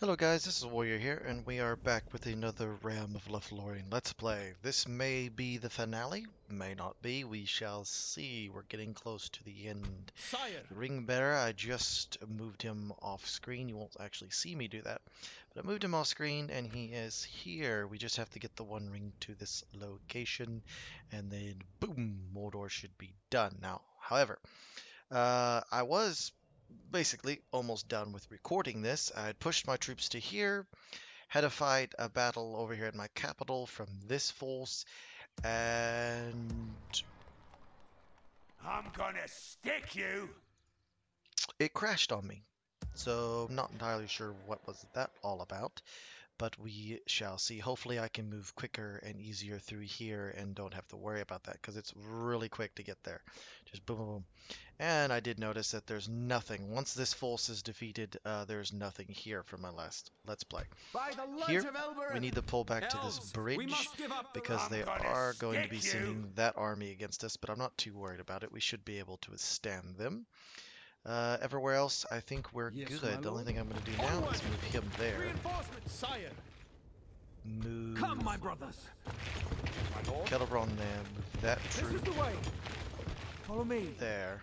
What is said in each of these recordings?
Hello guys, this is Warrior here, and we are back with another Realm of Lothlorien Let's Play. This may be the finale, may not be, we shall see. We're getting close to the end. Sire. Ring bearer, I just moved him off screen. You won't actually see me do that. But I moved him off screen, and he is here. We just have to get the one ring to this location, and then boom, Mordor should be done. Now, however, uh, I was basically almost done with recording this. I had pushed my troops to here, had to fight a battle over here at my capital from this force, and I'm gonna stick you. it crashed on me. So I'm not entirely sure what was that all about, but we shall see. Hopefully I can move quicker and easier through here and don't have to worry about that because it's really quick to get there. Just boom, boom, boom. And I did notice that there's nothing. Once this force is defeated, uh, there's nothing here for my last Let's Play. By the Here, of We need to pull back to this bridge we must give up the because they are going to be sending that army against us, but I'm not too worried about it. We should be able to withstand them. Uh, everywhere else, I think we're Yes, good. The only thing I'm going to do now is move him there. Reinforcements, sire. Move Come, my brothers. My lord. Celeborn there. Move that This is troop the way. Follow me. there.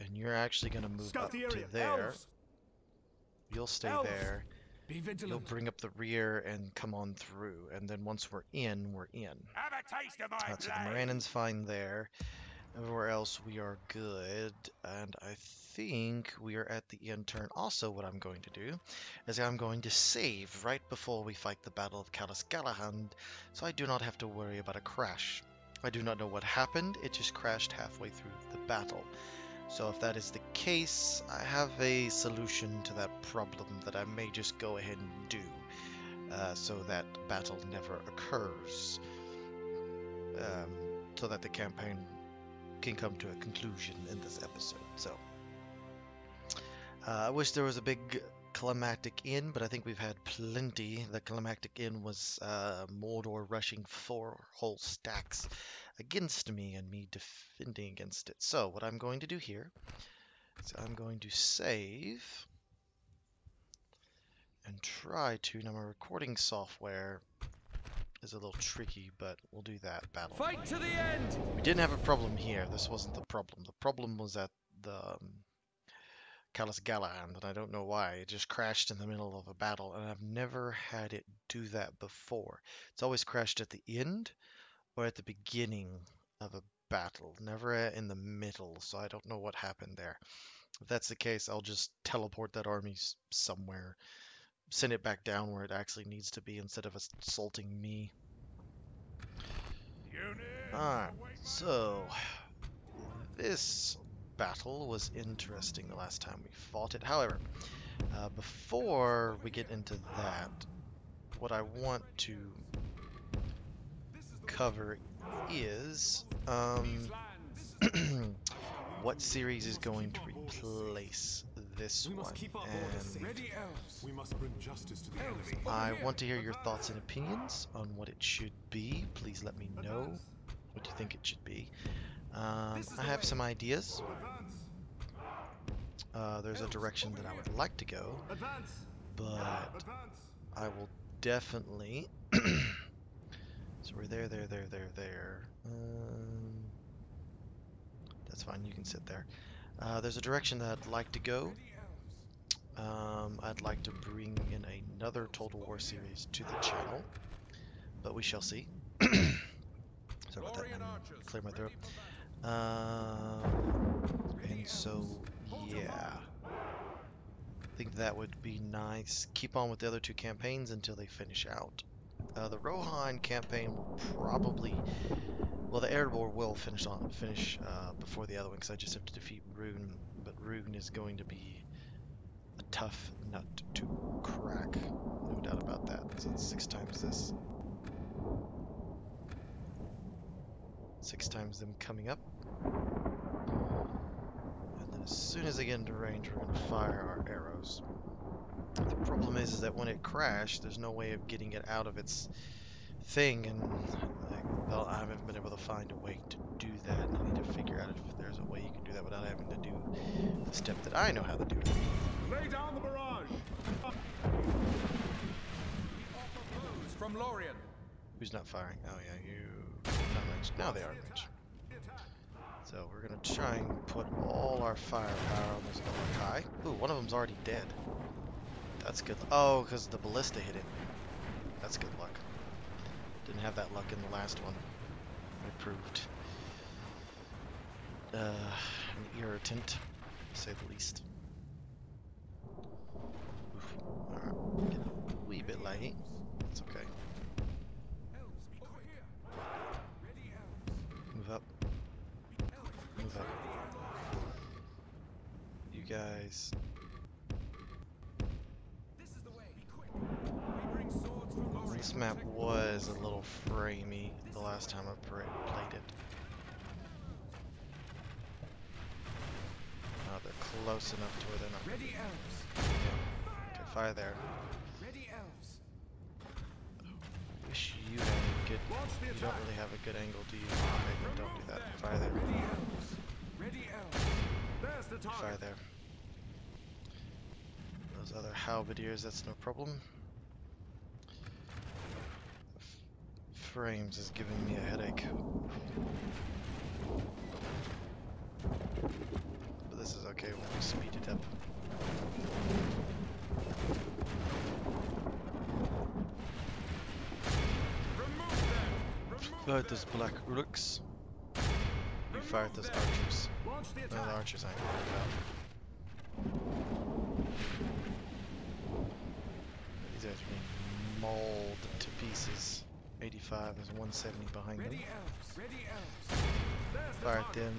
And you're actually going to move Scout up the to there. Elves, You'll stay Elves. there. be You'll bring up the rear and come on through. And then once we're in, we're in. Have a taste of my Uh, so the blade. Morannon's fine there. Everywhere else we are good. And I think we are at the end turn. Also what I'm going to do is I'm going to save right before we fight the Battle of Caras Galadhon so I do not have to worry about a crash. I do not know what happened, it just crashed halfway through the battle. So if that is the case, I have a solution to that problem that I may just go ahead and do. Uh, so that battle never occurs. Um, so that the campaign can come to a conclusion in this episode. So, uh, I wish there was a big climactic end, but I think we've had plenty. The climactic end was uh, Mordor rushing four whole stacks against me and me defending against it. So, what I'm going to do here is I'm going to save and try to. Now, my recording software is a little tricky, but we'll do that battle. Fight to the end. We didn't have a problem here. This wasn't the problem. The problem was at the um, Caras Galadhon, and I don't know why. It just crashed in the middle of a battle, and I've never had it do that before. It's always crashed at the end or at the beginning of a battle, never in the middle, so I don't know what happened there. If that's the case, I'll just teleport that army somewhere, send it back down where it actually needs to be instead of assaulting me. Alright, so this battle was interesting the last time we fought it. However, uh, before we get into that, what I want to cover is um, what series is going to replace this We one. must keep our borders And safe. We must bring justice to the enemy. I want to hear your thoughts and opinions on what it should be. Please let me know what you think it should be. Um, I have some ideas. Uh, there's a direction that I would like to go, Advance! but I will definitely. so we're there, there, there, there, there. Um, that's fine. You can sit there. Uh, there's a direction that I'd like to go. Um, I'd like to bring in another Total War series to the channel, but we shall see. Sorry about that. I'm clear my throat. Um, and so, yeah. I think that would be nice. Keep on with the other two campaigns until they finish out. Uh, the Rohan campaign will probably, well, the Erebor will finish on finish uh, before the other one because I just have to defeat Rhûn. But Rhûn is going to be a tough nut to crack, no doubt about that. So it's six times this. Six times them coming up. And then as soon as they get into range, we're going to fire our arrows. The problem is, is that when it crashed, there's no way of getting it out of its thing, and like, well, I haven't been able to find a way to do that. I need to figure out if there's a way you can do that without having to do the step that I know how to do it. Lay down the barrage! From Lorien. Who's not firing? Oh yeah, you. Not ranged. Now they are ranged. So we're gonna try and put all our firepower on this Olog-hai. Ooh, one of them's already dead. That's good. Oh, because the ballista hit it. That's good luck. Didn't have that luck in the last one. I proved uh, an irritant, to say the least. Oof. Alright, getting a wee bit laggy. It's okay. Move up. Move up. You guys. This map was a little framey the last time I played it. Oh, they're close enough to where they're not. Ready elves. Okay, fire there. Ready elves. Wish you had a good. You don't really have a good angle, do you? Okay, don't do that. Fire there. Ready elves. Ready elves. There's the Fire there. Those other halberdiers, that's no problem. Frames is giving me a headache. But this is okay when we speed it up. Remove them. Remove Fired those black rooks. You fired those archers. No, the archers ain't worried about. These guys are being mauled to pieces. 85 is 170 behind them. Ready elves. Ready elves. Fire at them.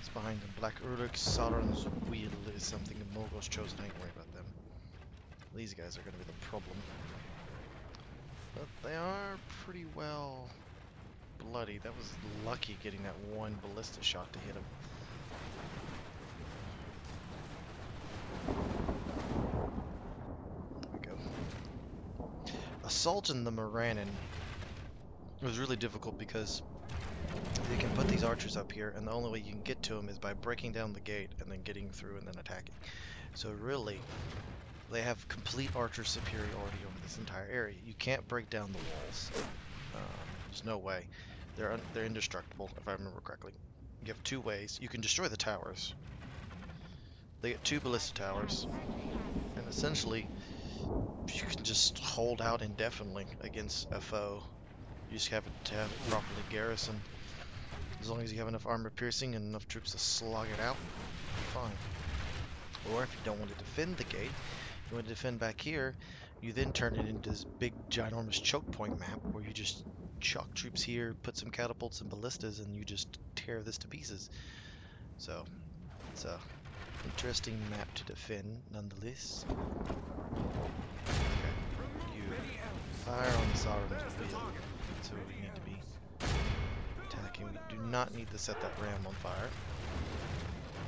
It's behind them. Black Uruk, Sauron's wheel is something the Morgul's chosen. I ain't worried about them. These guys are going to be the problem. But they are pretty well bloody. That was lucky getting that one ballista shot to hit him. There we go. Assaulting the Morannon was really difficult because they can put these archers up here, and the only way you can get to them is by breaking down the gate and then getting through and then attacking. So really, they have complete archer superiority over this entire area. You can't break down the walls. Um, there's no way. They're they're indestructible, if I remember correctly. You have two ways. You can destroy the towers. They get two ballista towers, and essentially, you can just hold out indefinitely against a foe. You just have to have it properly garrisoned. As long as you have enough armor piercing and enough troops to slog it out, fine. Or if you don't want to defend the gate, you want to defend back here, you then turn it into this big ginormous choke point map where you just chuck troops here, put some catapults and ballistas, and you just tear this to pieces. So, it's a interesting map to defend nonetheless. Okay, you fire on the Sauron's wheel. That's who we need to be attacking. We do not need to set that ram on fire.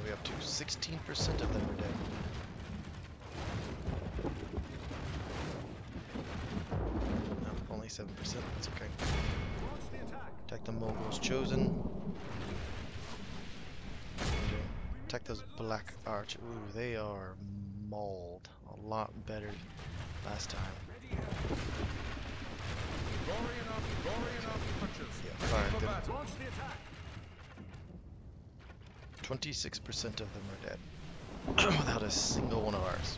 We up to 16% of them are dead. No, only 7%. That's okay. Attack the Morgul's chosen. Attack those black arch. Ooh, they are mauled. A lot better last time. Yeah, fire the 26% of them are dead. Without a single one of ours.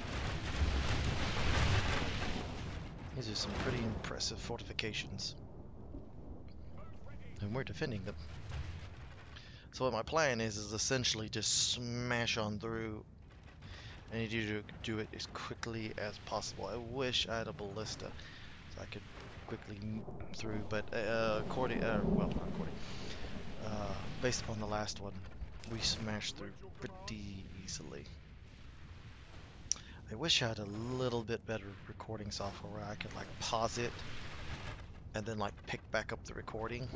These are some pretty impressive fortifications. And we're defending them. So what my plan is, is essentially just smash on through. I need you to do it as quickly as possible. I wish I had a ballista so I could quickly through, but uh, according, uh, well, not according, uh, based upon the last one, we smashed through pretty easily. I wish I had a little bit better recording software where I could like pause it and then like pick back up the recording,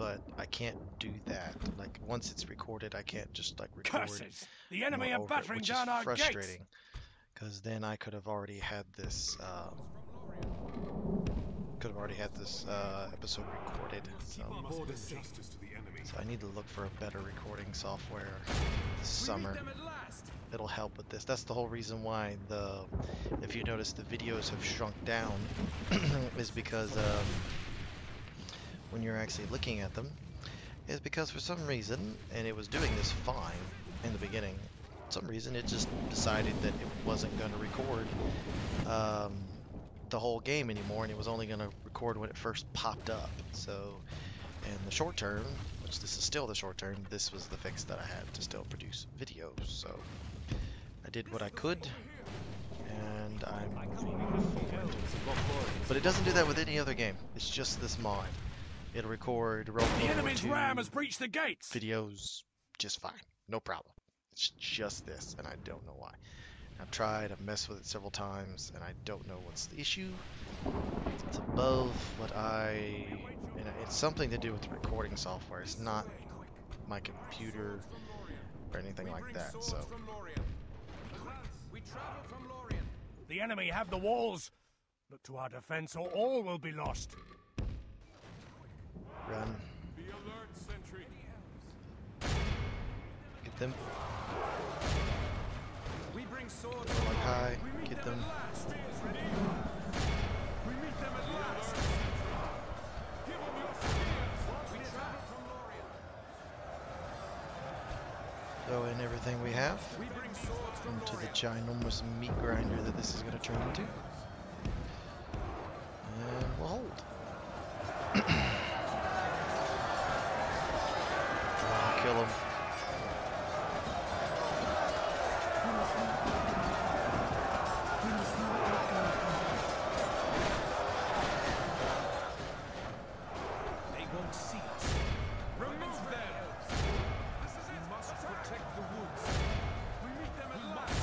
but I can't do that. Like once it's recorded, I can't just like record Curses! The enemy are over it, battering which down is our gates. frustrating. Because then I could have already had this, uh, could have already had this uh, episode recorded. So, We must bring justice to the enemy. so I need to look for a better recording software this summer. meet them at last. it'll help with this. That's the whole reason why the, if you notice, the videos have shrunk down, is because um, when you're actually looking at them, is because for some reason, and it was doing this fine in the beginning, some reason it just decided that it wasn't going to record um, the whole game anymore, and it was only going to record when it first popped up. So, in the short term, which this is still the short term, this was the fix that I had to still produce videos. So, I did what I could, and I'm moving forward. But it doesn't do that with any other game. It's just this mod. It'll record The enemy's ram has breached the gates. videos just fine. No problem. It's just this, and I don't know why. I've tried, I've messed with it several times, and I don't know what's the issue. It's above what I... You know, it's something to do with the recording software. It's not my computer or anything like that, so... From Lorien. We travel from Lorien. The enemy have the walls. Look to our defense, or all will be lost. Run. Be alert, sentry. Get them. We bring swords Go from high. We meet Get them them. at last. Spears ready. We meet them at last. Give them your spears. We travel from Lorien. Throw in everything we have We bring swords from into the ginormous meat grinder that this is going to turn into. And we'll hold. these lines. This is it. Must protect the woods. We meet them at last.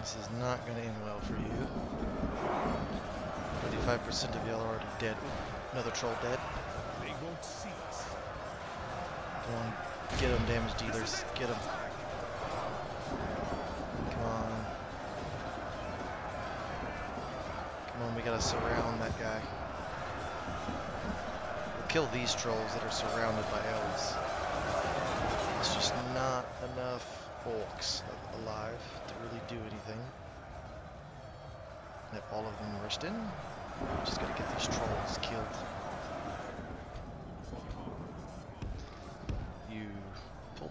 This is not going to end well for you. 25% of y'all are already dead. Ooh, another troll dead. Get them, damage dealers. Get them. Come on. Come on, we gotta surround that guy. We'll kill these trolls that are surrounded by elves. There's just not enough orcs alive to really do anything. Have all of them rushed in. Just gotta get these trolls killed.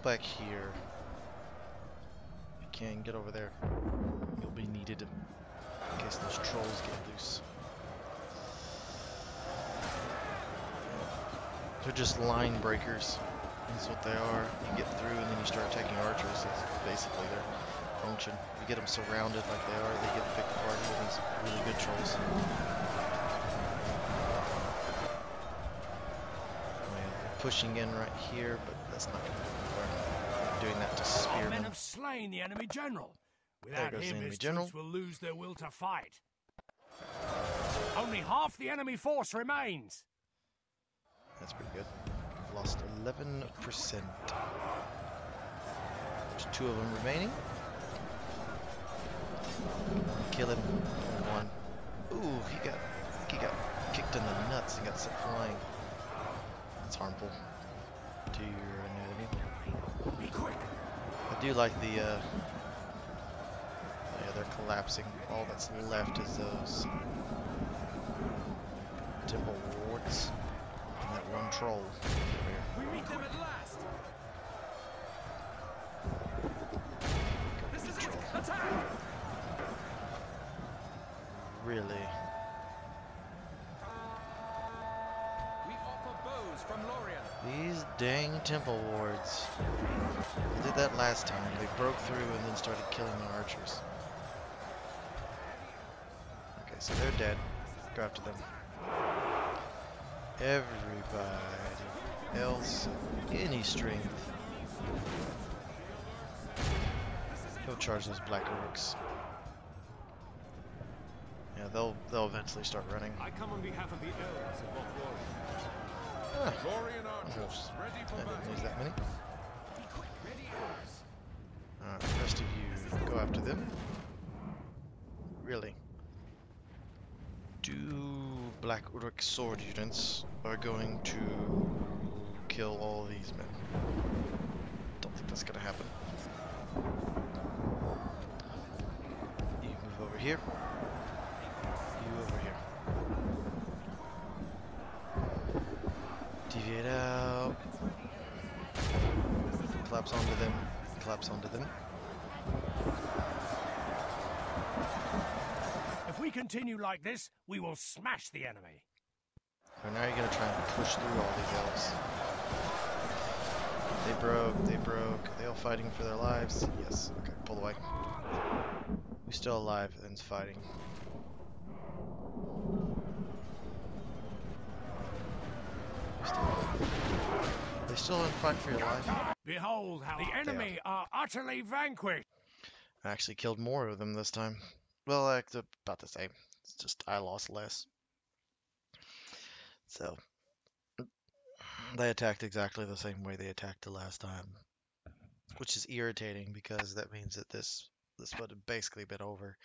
Pull back here. If you can, get over there. You'll be needed in case those trolls get loose. They're just line breakers. That's what they are. You get through and then you start attacking archers. That's basically their function. You get them surrounded like they are, they get picked apart with these really good trolls. Pushing in right here, but that's not going to work. Doing that to Our men have slain the enemy general. Without him, his general. troops will lose their will to fight. Only half the enemy force remains. That's pretty good. We've Lost 11%. There's two of them remaining. Kill him. One. Ooh, he got he got kicked in the nuts and got sent flying. That's harmful to your uh, do like the uh yeah, they're collapsing. All that's left is those temple wards and that one troll. We meet them at last. This is it. Attack. Really? Dang temple wards. They did that last time. They broke through and then started killing the archers. Okay, so they're dead. Go after them. Everybody else, any strength. Go charge those black orcs. Yeah, they'll they'll eventually start running. I come on behalf of the elves of Lothlorien. Ah, Lorien archers, ready for battle. lose that many. Be quick. Ready arrows. Alright, the rest of you go after them. Really? Two Black Uruk sword units are going to kill all these men. Don't think that's going to happen. You move over here. Deviate out. Collapse onto them. Collapse onto them. If we continue like this, we will smash the enemy. So now you're gonna try and push through all these elves. They broke, they broke. Are they all fighting for their lives? Yes. Okay, pull away. Who's still alive and fighting? Who's still They still in fight for your life? Behold how the enemy are utterly vanquished. I actually killed more of them this time. Well, like about the same. It's just I lost less. So they attacked exactly the same way they attacked the last time, which is irritating because that means that this this would have basically been over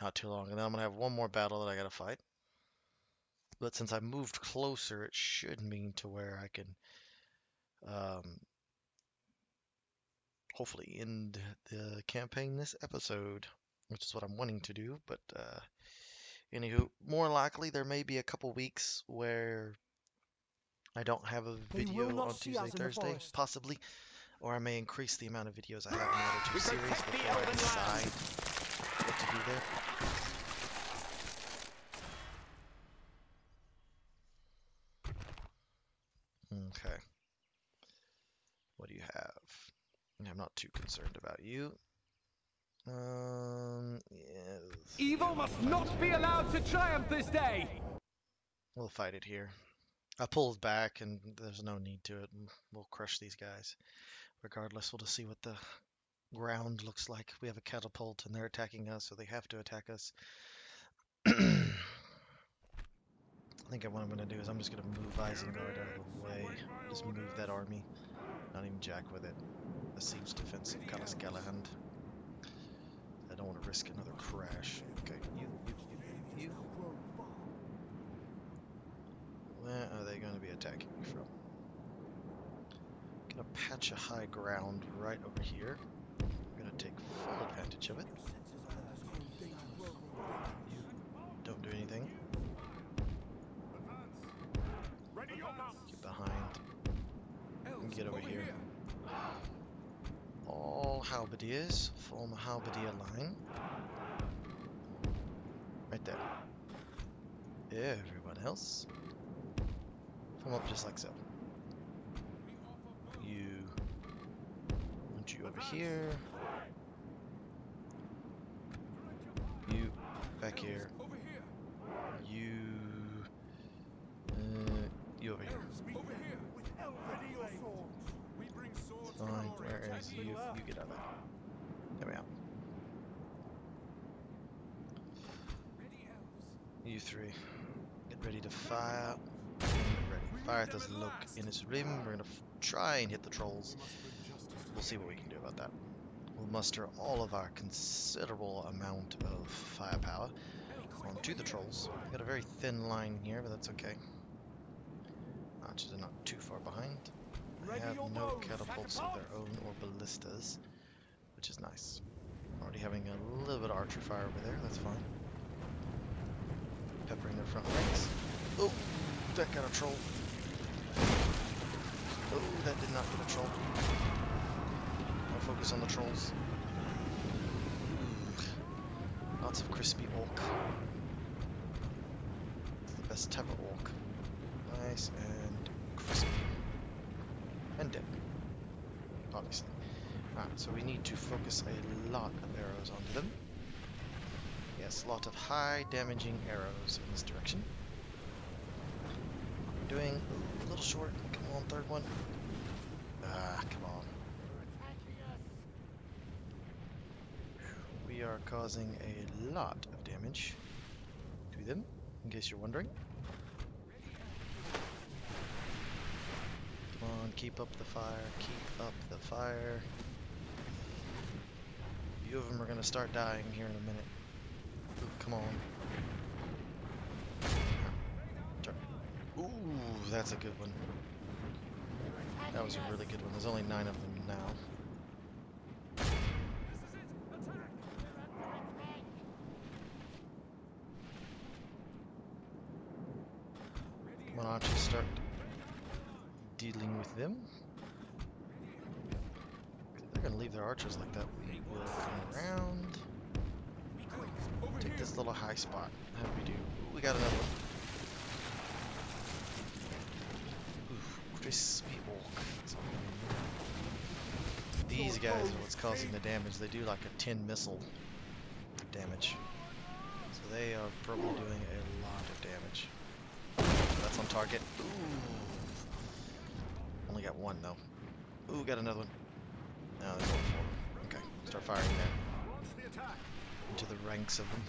not too long, and then I'm gonna have one more battle that I gotta fight. But since I moved closer, it should mean to where I can um, hopefully end the campaign this episode, which is what I'm wanting to do. But uh, anywho, more likely there may be a couple weeks where I don't have a video on Tuesday, us in the Thursday, possibly, or I may increase the amount of videos I have in the other two series before I decide what to do there. Okay. What do you have? I'm not too concerned about you. Um, yes. Evil must not be allowed to triumph this day! We'll fight it here. I pulled back, and there's no need to it. We'll crush these guys. Regardless, we'll just see what the ground looks like. We have a catapult, and they're attacking us, so they have to attack us. I think what I'm going to do is I'm just going to move Isengard out of the way. Just move that army. Not even jack with it. That seems defensive, kind of Scalahand. I don't want to risk another crash. Okay, you, you, you, you. Where are they going to be attacking me from? Gonna patch a high ground right over here. I'm gonna take full advantage of it. Don't do anything. Ready your mounts. Get behind. And get over here. Halberdiers form a halberdier line. Right there. Everyone else. Form up just like so. You want you over here. You back here. You uh, you over here. Over here. With Ready your swords. We bring swords Fine. for our Where attack. is you? You get out of there. There we are. You three. Get ready to fire. Get ready. Fire at this look in its rim. We're gonna f- try and hit the trolls. We'll see what we can do about that. We'll muster all of our considerable amount of firepower onto the trolls. We've got a very thin line here, but that's okay. Archers are not too far behind. They have no catapults of their own or ballistas, which is nice. Already having a little bit of archer fire over there, that's fine. Peppering their front ranks. Oh, that got a troll. Oh, that did not get a troll. I'll focus on the trolls. Ooh, lots of crispy orc. It's the best type of orc. Nice and crispy. And dead. Obviously. Alright, so we need to focus a lot of arrows onto them. Yes, a lot of high damaging arrows in this direction. We're doing a little short. Come on, third one. Ah, come on. We are causing a lot of damage to them, in case you're wondering. Come on, keep up the fire, keep up the fire. A few of them are gonna start dying here in a minute. Ooh, come on. Ooh, that's a good one. That was a really good one. There's only nine of them now. Come on, archers, start dealing with them. If they're gonna leave their archers like that. We will come around. Take this little high spot. How do we do? Ooh, we got another one. Ooh, crispy orc. That's all we need. These guys are what's causing the damage. They do like a 10 missile damage. So they are probably doing a lot of damage. That's on target. Ooh. Only got one though. Ooh, got another one. No, there's only four. Okay, start firing attack. Into the ranks of them.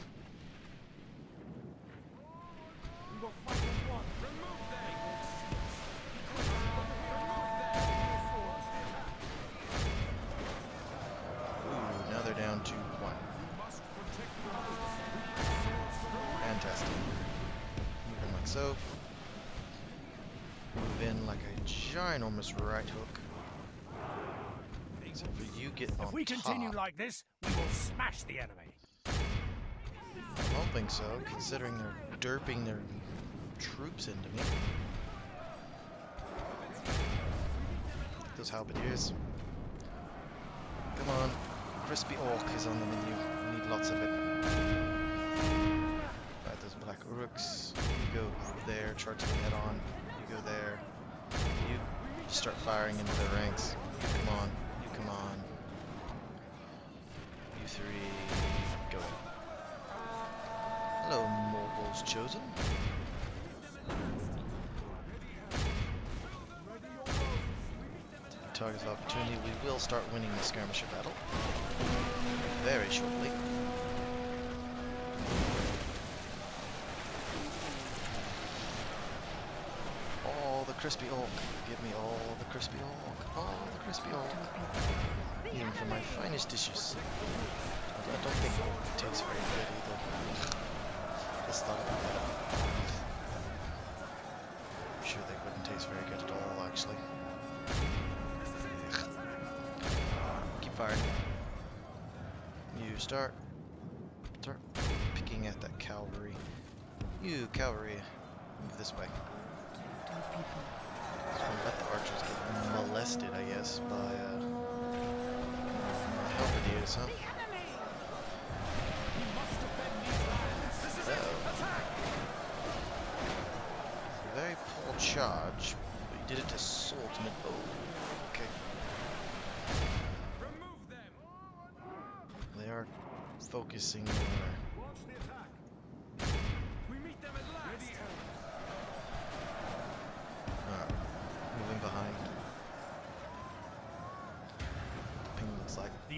Right hook. So if you get on If we continue top, like this, we will smash the enemy. I don't think so, considering they're derping their troops into me. Those halberdiers. Come on. Crispy orc is on the menu. We need lots of it. Right, those black uruks. You go there, charge them head on. You go there. Start firing into their ranks. Come on. You come on. You three. Go. Hello, Morgul's chosen. Targets of opportunity. We will start winning the skirmisher battle very shortly. Crispy orc. Give me all the crispy orc. All the crispy orc. Even for my finest dishes. I don't think orc tastes very good either. Thought about that. I'm sure they wouldn't taste very good at all, actually. Keep firing. You start. Start picking at that cavalry. You, cavalry, move this way. Just gonna let the archers get molested, I guess, by uh, halberdiers, huh? Very poor charge, but he did it to mid. Oh, okay. Remove them. They are focusing more.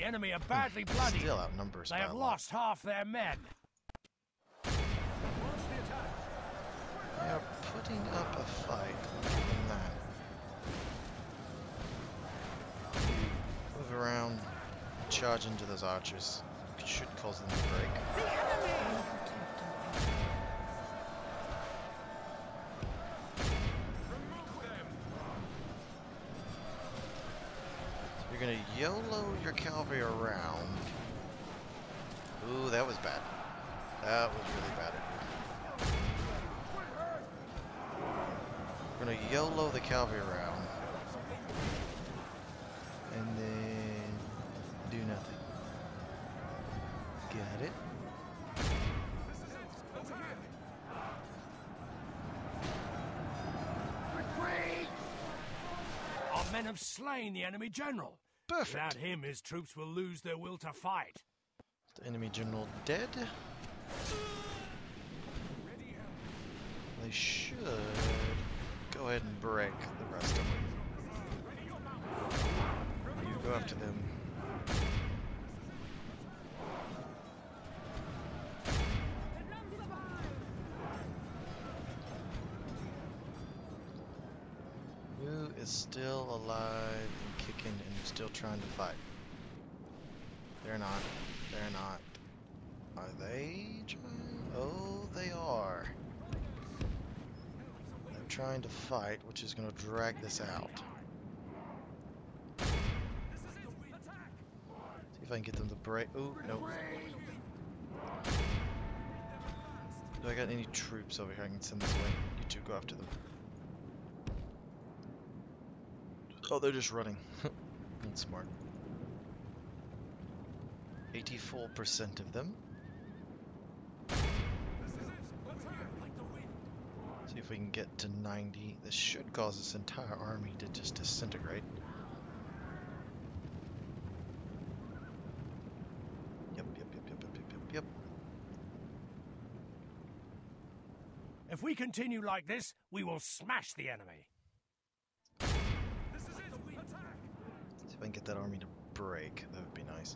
Enemy are badly bloodied. still outnumbers They have a lot. lost half their men. Launch the attack. They are putting up a fight. From that. Move around, charge into those archers. Should cause them to break. Remove You're gonna YOLO your cavalry around. Ooh, that was bad. That was really bad. We're gonna YOLO the cavalry around. And then do nothing. Got it? Our men have slain the enemy general. Perfect. Without him, his troops will lose their will to fight. The enemy general dead. They should go ahead and break the rest of them. You go after them. still trying to fight. They're not. They're not. Are they trying? Oh, they are. They're trying to fight, which is going to drag this out. See if I can get them to break. Oh, no. Do I got any troops over here I can send this way? You two go after them. Oh, they're just running. Smart. 84% of them. See if we can get to 90. This should cause this entire army to just disintegrate. Yep, yep, yep, yep, yep, yep, yep. If we continue like this, we will smash the enemy. See if I can get that army to break. That would be nice.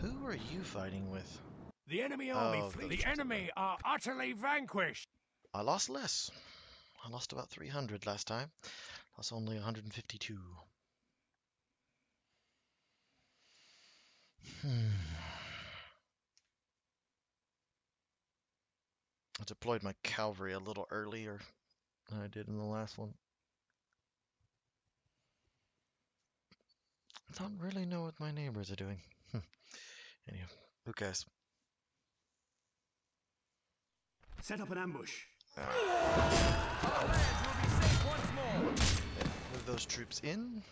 Who are you fighting with? The enemy army, Oh, flee- those the enemy are utterly vanquished. I lost less. I lost about 300 last time. Lost only 152. Hmm. I deployed my cavalry a little earlier than I did in the last one. I don't really know what my neighbors are doing. Hmm. Anyhow, who cares? Set up an ambush. Move those troops in.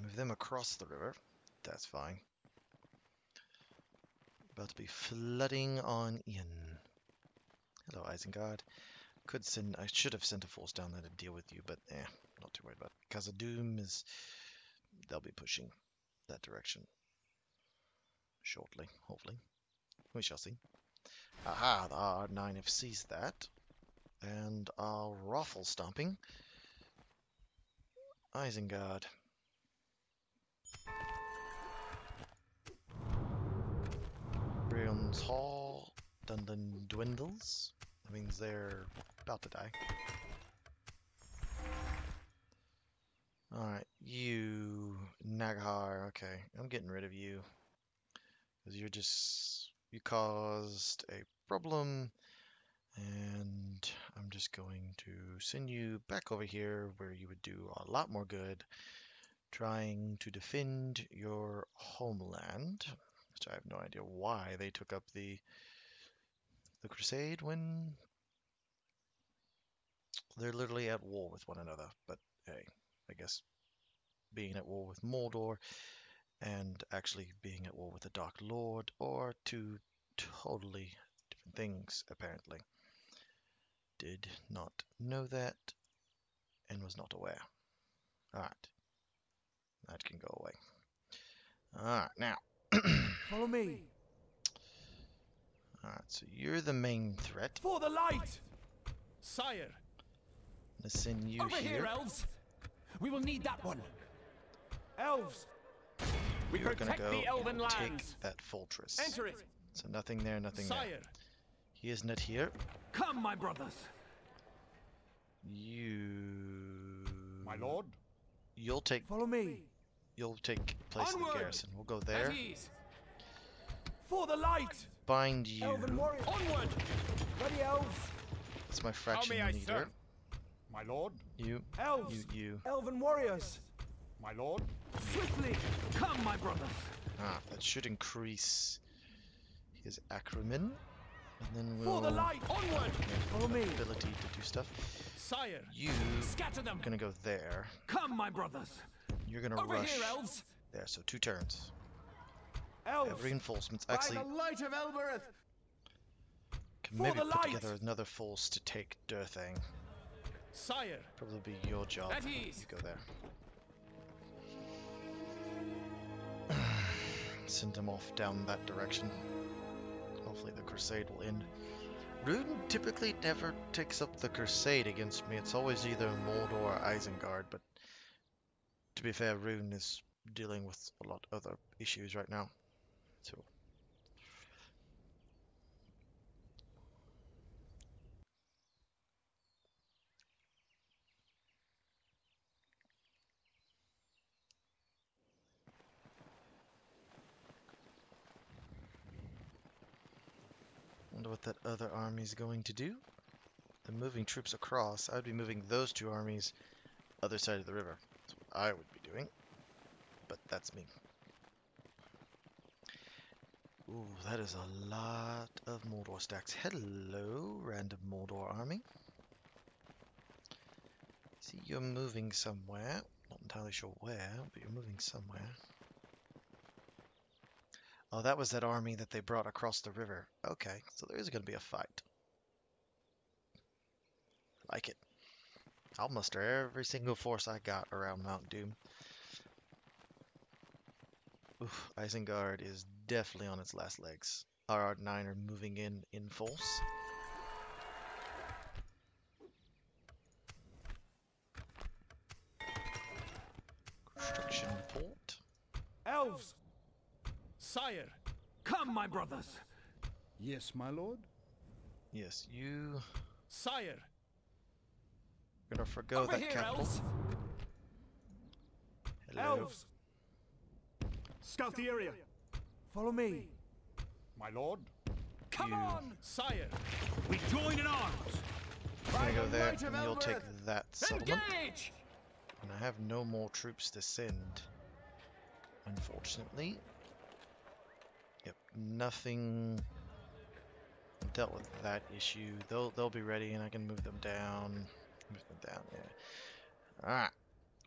Move them across the river. That's fine. About to be flooding on in. Hello, Isengard. Could send. I should have sent a force down there to deal with you, but eh, not too worried about it. Khazad-dûm is. They'll be pushing that direction shortly, hopefully. We shall see. Aha, the R9 have seized that and are raffle stomping. Isengard. Brion's Hall. Dundon dwindles. That means they're about to die. Alright, you, Naghar, okay, I'm getting rid of you. Because you're just, you caused a problem, and I'm just going to send you back over here where you would do a lot more good trying to defend your homeland, which I have no idea why they took up the the crusade when they're literally at war with one another. But hey, I guess being at war with Mordor and actually being at war with the Dark Lord are two totally different things, apparently. Did not know that and was not aware. Alright. That can go away. Alright, now. Follow me. Alright, so you're the main threat. For the light! Sire. Let's send you Over here, here. elves. We will need that one. Elves. We You're gonna protect go the elven and take lands. that fortress. Enter it. So nothing there, nothing there. Sire. He is not here. Come, my brothers. You. My lord? You'll take. Follow me. You'll take place in the garrison. We'll go there. For the light. Bind you. Elven warrior. Onward. Ready, elves. That's my fraction may I leader. Serve? My lord? You. Elves. You. You. Elven warriors. My lord? Swiftly. Come, my brothers. Ah, that should increase his acronym, and then we'll For the light. Onward. Follow me. ability to do stuff. Sire. You Scatter them. gonna go there. Come, my brothers. You're gonna Over rush here, elves. there. So two turns. Elves. Have reinforcements. By Actually, the light of Elbereth. can for maybe put light! together another force to take Durthang. Sire. Probably be your job. At ease. You go there. Send them off down that direction. Hopefully the crusade will end. Rhûn typically never takes up the crusade against me. It's always either Mordor or Isengard, but to be fair, Rhûn is dealing with a lot of other issues right now. So Wonder what that other army is going to do. They're moving troops across. I'd be moving those two armies other side of the river. That's what I would be doing. But that's me. Ooh, that is a lot of Mordor stacks. Hello, random Mordor army. See, you're moving somewhere. Not entirely sure where, but you're moving somewhere. Oh, that was that army that they brought across the river. Okay, so there is going to be a fight. Like it. I'll muster every single force I got around Mount Doom. Oof, Isengard is definitely on its last legs. RR9 are moving in in force. Sire, come, my brothers. Yes, my lord. Yes, you Sire, gonna forgo over that here, capital. elves. Hello. Elves! Scout the area. Follow me. My lord. Come You- on, sire. We join in arms. I'm gonna go there, might and you'll take that settlement. Engage! And I have no more troops to send, unfortunately. Nothing dealt with that issue. They'll they'll be ready, and I can move them down. Move them down. Yeah. All right.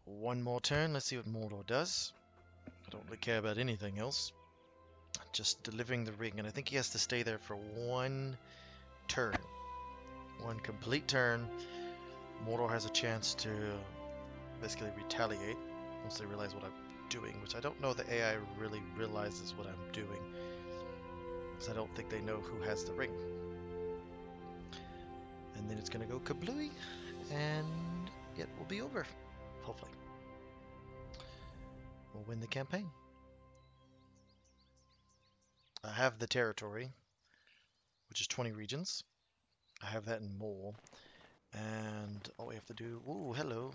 One more turn. Let's see what Mordor does. I don't really care about anything else. Just delivering the ring, and I think he has to stay there for one turn. One complete turn. Mordor has a chance to basically retaliate once they realize what I'm doing, which I don't know the AI really realizes what I'm doing. Because I don't think they know who has the ring. And then it's going to go kablooey, and it will be over, hopefully. We'll win the campaign. I have the territory, which is 20 regions. I have that in more. And all we have to do... Ooh, hello.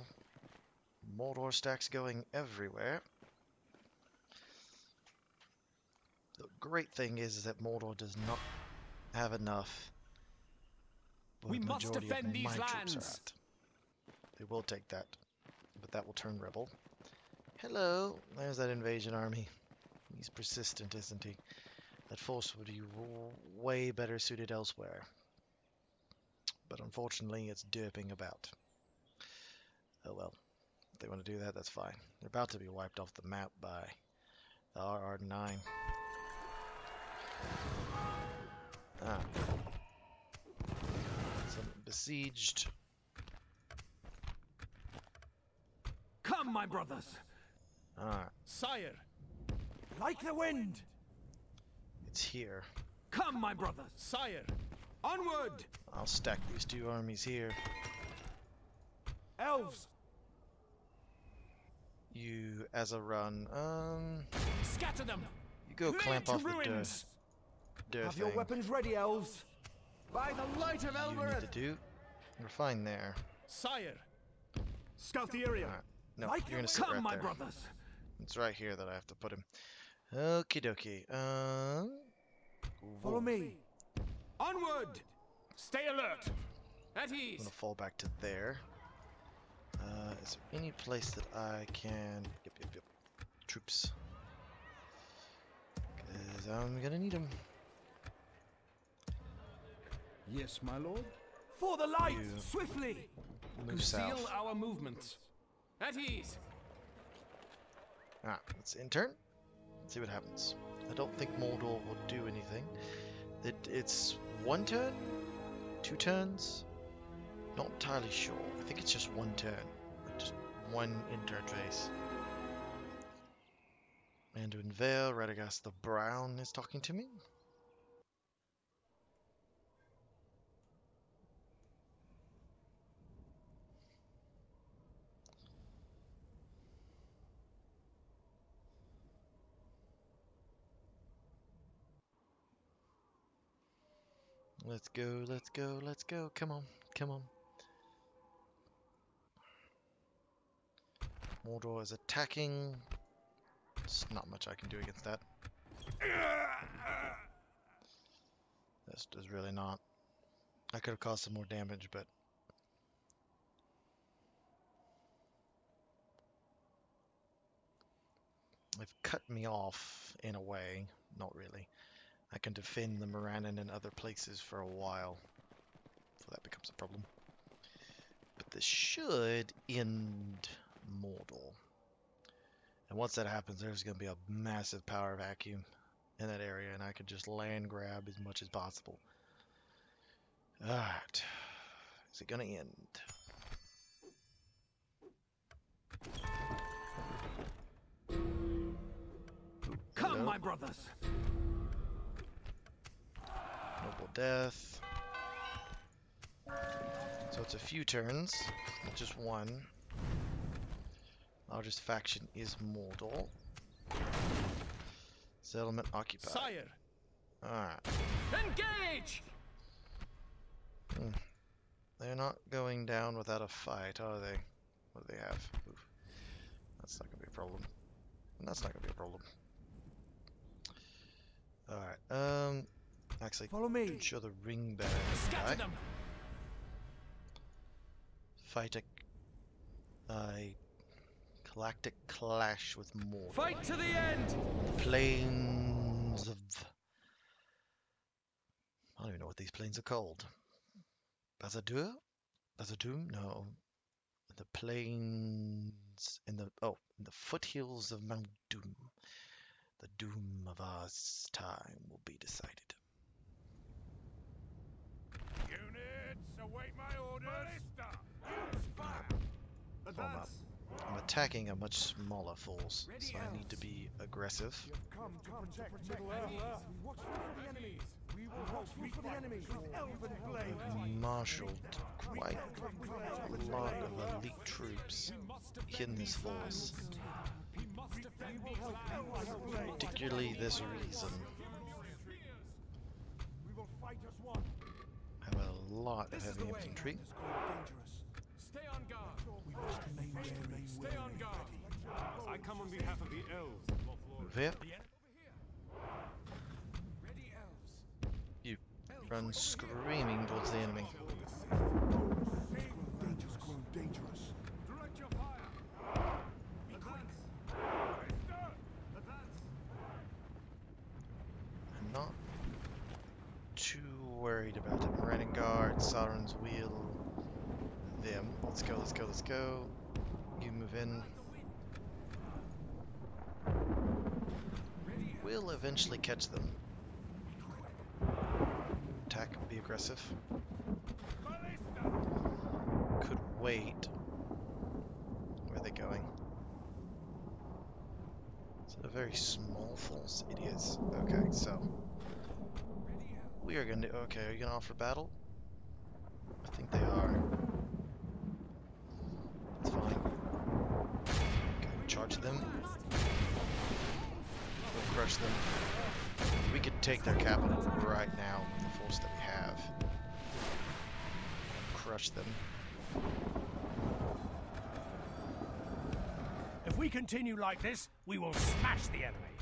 Mordor stacks going everywhere. The great thing is that Mordor does not have enough. We must defend these my troops are lands. They will take that, but that will turn rebel. Hello, there's that invasion army. He's persistent, isn't he? That force would be way better suited elsewhere. But unfortunately, it's derping about. Oh well. If they want to do that, that's fine. They're about to be wiped off the map by the RR9. Ah. Some besieged. Come, my brothers. Ah, Sire, Like the wind. it's here. come, my brothers. Sire, Onward! I'll stack these two armies here. Elves! You, as a run, um, scatter them. you go clamp off the ruins. Der Have your weapons ready, elves. By the light of You need to do. We're fine there. Sire, Scout the area. Alright. No, Like you're gonna sit come, right my there. brothers. It's right here that I have to put him. Okie dokie. Um. Follow me. Onward. Stay alert. At ease. I'm gonna fall back to there. Uh, is there any place that I can? Yep, yep, yep. Troops. Cause I'm gonna need them. Yes, my lord. For the light! You Swiftly! Conceal south. our movements. At ease. Ah, let's intern. See what happens. I don't think Mordor will do anything. It, it's one turn, two turns. Not entirely sure. I think it's just one turn, just one interface. Anduin Vale, Radagast the Brown is talking to me. Let's go, let's go, let's go. Come on, come on. Mordor is attacking. There's not much I can do against that. There's, there's really not. I could have caused some more damage, but they've cut me off in a way. Not really. I can defend the Morannon and other places for a while before that becomes a problem. But this should end Mordor. And once that happens, there's going to be a massive power vacuum in that area, and I can just land grab as much as possible. Alright. Is it going to end? Come, my brothers. Death. So it's a few turns, not just one. Largest faction is Mordor. Settlement occupied. Sire, Alright. Engage! They're not going down without a fight, are they? What do they have? Oof. That's not gonna be a problem. And that's not gonna be a problem. Alright, um actually follow me. should show the ring bearer Scatter them! Fight a, a galactic clash with Mordor. Fight to the end. Plains of. I don't even know what these plains are called. Bazadur? Bazadum? No. The plains in the oh, in the foothills of Mount Doom. The doom of our time will be decided. Units, await my orders. Ballista! Use fire! Form up. I'm attacking a much smaller force, so I need to be aggressive. Come to protect Middle Earth. For the enemies. We will watchful for the enemies with elven blade. I've marshaled quite a lot of elite troops in this force, particularly this reason. We will fight as one. I have a lot of heavy infantry. It's called dangerous. Stay on guard. We must remain wary. Stay on guard. I come on behalf of the elves, Lothlord. Move here, Ready, elves. you run screaming towards the enemy. Dangerous grown dangerous. Direct your fire. Advance. Ballista! Advance. I'm not too worried about. Morannon Guard, Sauron's Wheel, them. Let's go, let's go, let's go. You move in. We'll eventually catch them. Attack, be aggressive. Could wait. Where are they going? Is it a very small force? It is. Okay, so. We are gonna. Okay, are you gonna offer battle? I think they are. That's fine. Okay, charge them. We'll crush them. We could take their capital right now with the force that we have. Crush them. If we continue like this, we will smash the enemy.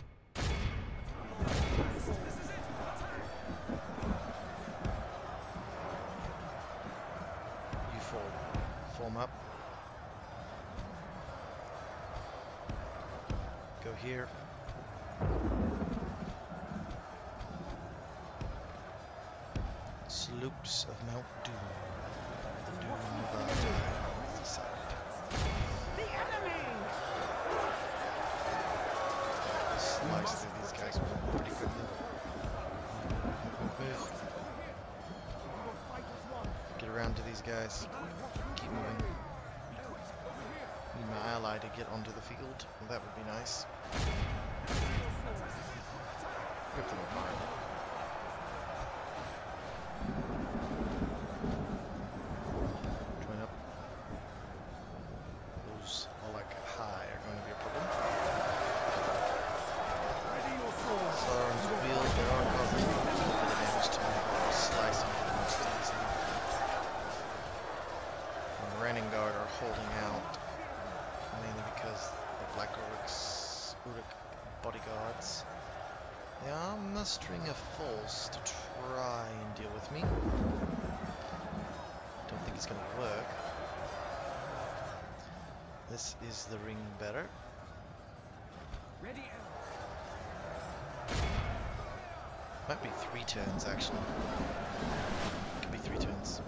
Up. Go here. Slopes of Mount Doom. The doom of. The enemy! Slice through these guys pretty quickly. Get around to these guys. Get onto the field. That would be nice. Join up. Those all like high are going to be a problem. Ready your swords. Sauron's wheel, they are causing a little bit of damage to me. Slicing pretty much easily. And Renning Guard are holding out, mainly because the Black Uruk's Uruk bodyguards. They are mustering a force to try and deal with me. Don't think it's gonna work. This is the ring better. Ready. Might be three turns actually. Could be three turns.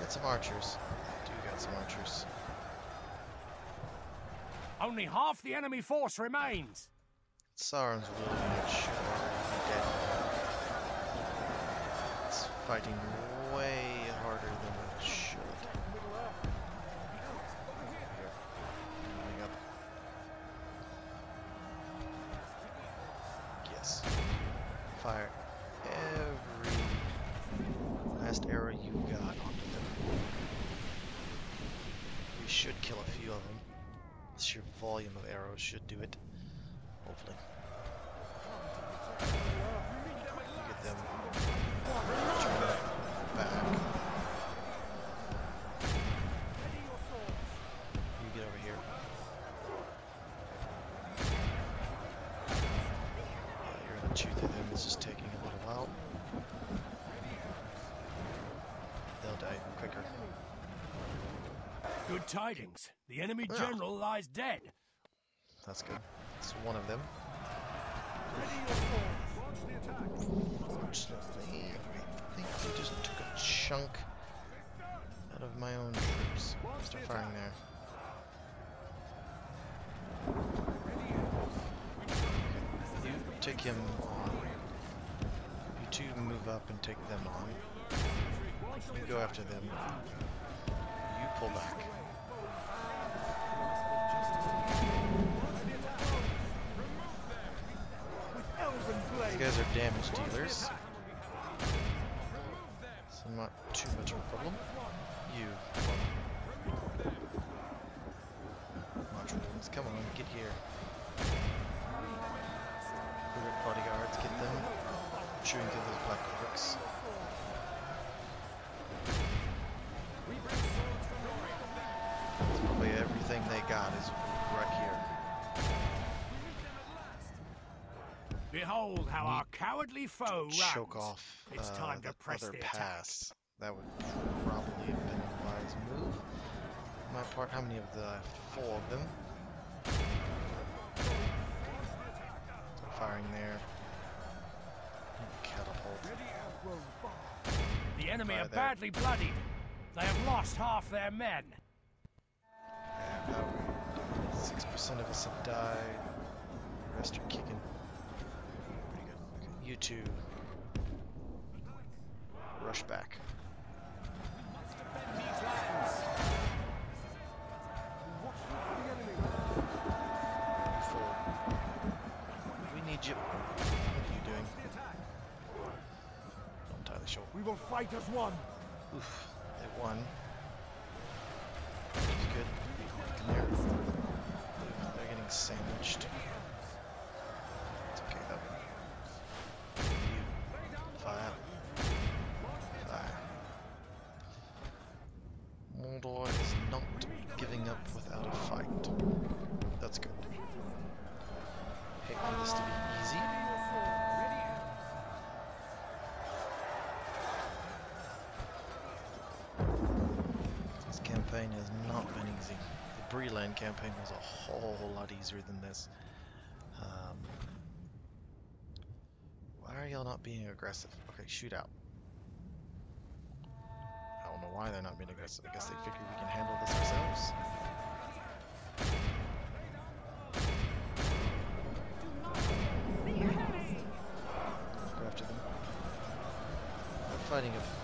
Get some archers. Do got some archers. Only half the enemy force remains. Sauron's wilderness should already be dead. It's fighting way harder than it should. Volume of arrows should do it. Hopefully. Get them back. You get over here. Yeah, you're gonna chew through them. This is taking a little while. They'll die quicker. Good tidings. The enemy general lies dead. That's good. That's one of them. Unfortunately, I think they just took a chunk out of my own troops. Start firing there. You take him on. You two move up and take them on. You go after them. You pull back. Damage dealers. So not too much of a problem. You. March come on, get here. Rivet bodyguards, get them. Chewing through those black orcs. Probably everything they got is right here. Behold how our cowardly foe runs. choke off It's uh, time to press other pass. That would probably have been a wise move. My part, how many of the four of them? Firing there. Catapult. The enemy Fire are there. badly bloodied. They have lost half their men. Six percent of us have died. The rest are kicking. Pretty good. Okay, you two rush back. We need you. What are you doing? Not entirely sure. We will fight as one. Oof, they won. Which good. They're getting sandwiched. Has not been easy. The Breland campaign was a whole lot easier than this. Um, why are y'all not being aggressive? Okay, shoot out. I don't know why they're not being aggressive. I guess they figure we can handle this ourselves. Go after them. I'm fighting a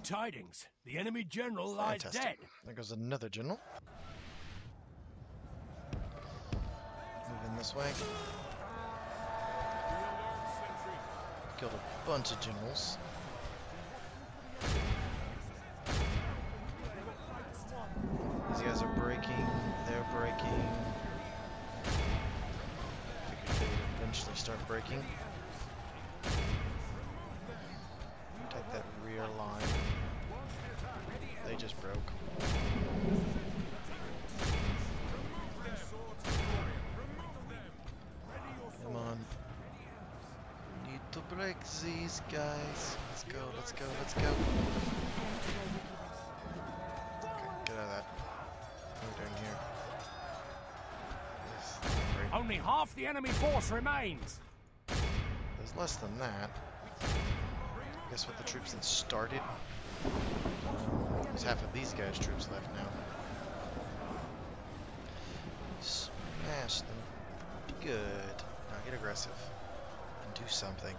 Good tidings. The enemy general lies Fantastic. dead. There goes another general. Moving this way. Killed a bunch of generals. guys. Let's go, let's go, let's go. Get out of that. What are we doing here? Only half the enemy force remains. There's less than that. I guess what the troops that started? There's half of these guys' troops left now. Smash them. Good. Now get aggressive. And do something.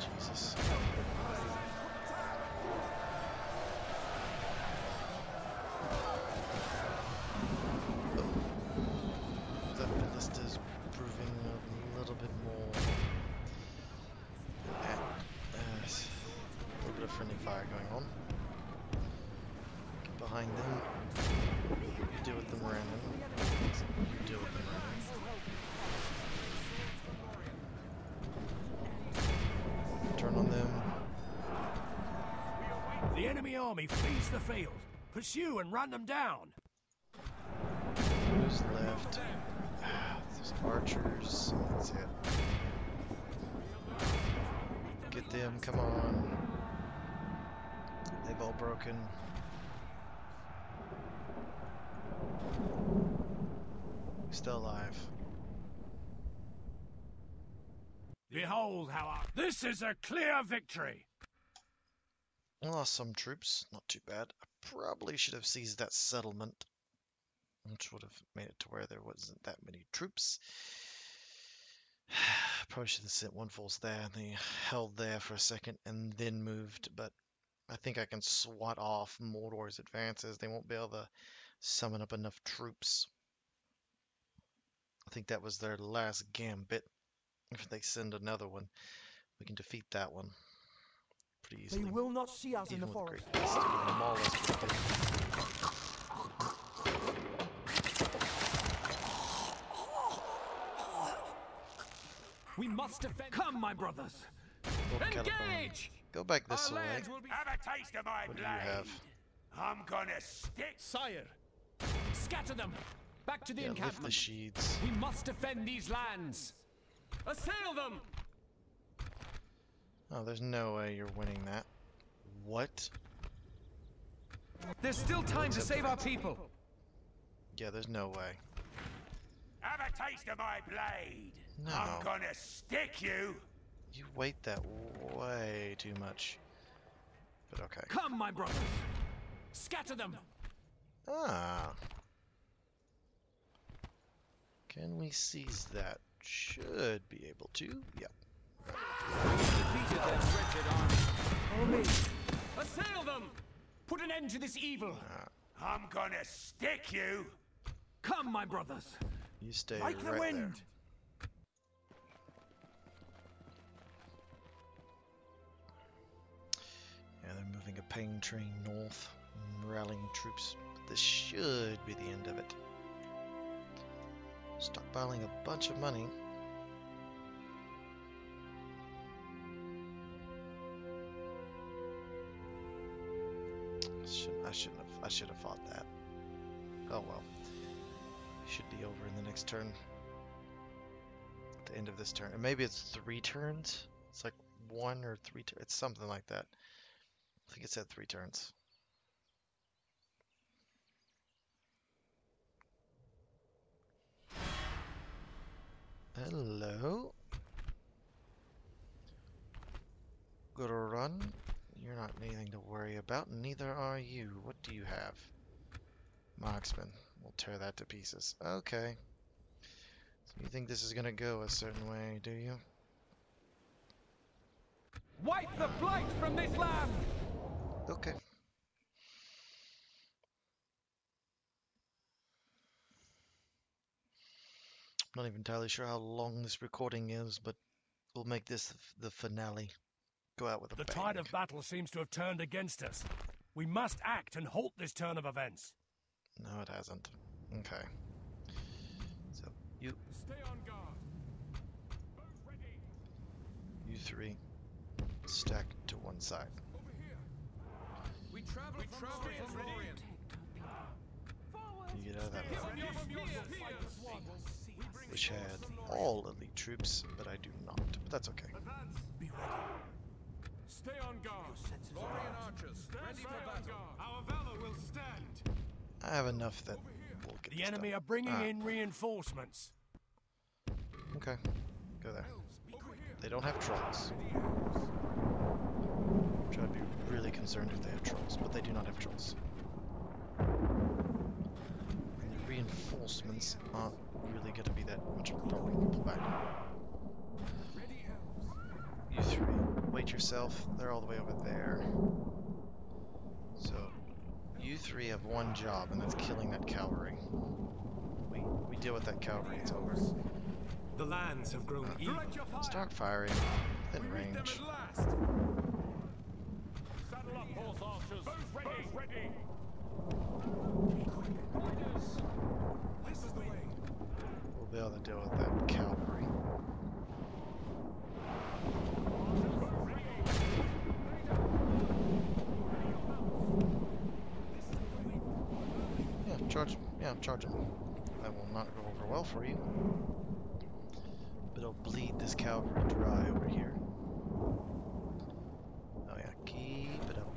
Jesus. Oh. That ballista's proving a little bit more at, uh, s- a little bit of friendly fire going on. Get behind them. You deal with them random. You deal with them random. Turn on them. The enemy the field. Pursue and run them down. Who's left? There's archers. That's it. Get them, come on. They've all broken. Still alive. Behold how our... This is a clear victory. Lost some troops, not too bad. I probably should have seized that settlement, which would have made it to where there wasn't that many troops. Probably should have sent one force there, and they held there for a second and then moved, but I think I can swat off Mordor's advances. They won't be able to summon up enough troops. I think that was their last gambit. If they send another one, we can defeat that one pretty They will not see us in the forest. great haste, even them all less wicked. We must defend. Come, my brothers. Engage! Go back this Our way. will. Have a taste of my What do you have? I'm gonna stick. Sire. Scatter them. Back to the Yeah, lift the encampment. sheets. we must defend these lands. Assail them. Oh, there's no way you're winning that. What? There's still time to save our people. Yeah, there's no way. Have a taste of my blade. No. I'm gonna stick you. You wait that way too much. But okay. Come, my brothers. Scatter them. Ah. Can we seize that? Should be able to. Yep. Assail them. Put an end to this evil. I'm gonna stick you. Come, my brothers. You stay Like the wind. there. Yeah, they're moving a pain train north, rallying troops. This should be the end of it. Stockpiling a bunch of money. Should, I shouldn't have. I should have fought that. Oh well. Should be over in the next turn. At the end of this turn. And maybe it's three turns? It's like one or three turns. It's something like that. I think it said three turns. Hello? Good run. You're not anything to worry about, and neither are you. What do you have? Marksman. We'll tear that to pieces. Okay. So you think this is gonna go a certain way, do you? Wipe the blight from this land. Okay. I'm not even entirely sure how long this recording is, but we'll make this the finale. Go out with a The bang. tide of battle seems to have turned against us. We must act and halt this turn of events. No, it hasn't. Okay. So you, Stay on guard. you three, stack to one side. Over here. We travel from from Orient. You get out of that one, From your spears. which had all elite troops, but I do not. But that's okay. Advance. Be ready. Stay on guard. Lorien archers, ready for battle. Our valor will stand. I have enough that will get The this enemy done. are bringing Ah. in reinforcements. Okay, go there. They don't have trolls. Which I'd be really concerned if they had trolls, but they do not have trolls. And the reinforcements aren't really going to be that much of a problem. Pull back. You three, wait yourself. They're all the way over there. So, you three have one job, and that's killing that cavalry. We we deal with that cavalry. It's over. The lands have grown evil. Fire. Start firing. Within We meet them range. at last. Saddle up, horse archers. Both ready. ready. This is the way. We'll be able to deal with that cavalry. Yeah, charge. Yeah, charge him. That will not go over well for you. But it'll bleed this cavalry dry over here. Oh yeah, keep it up.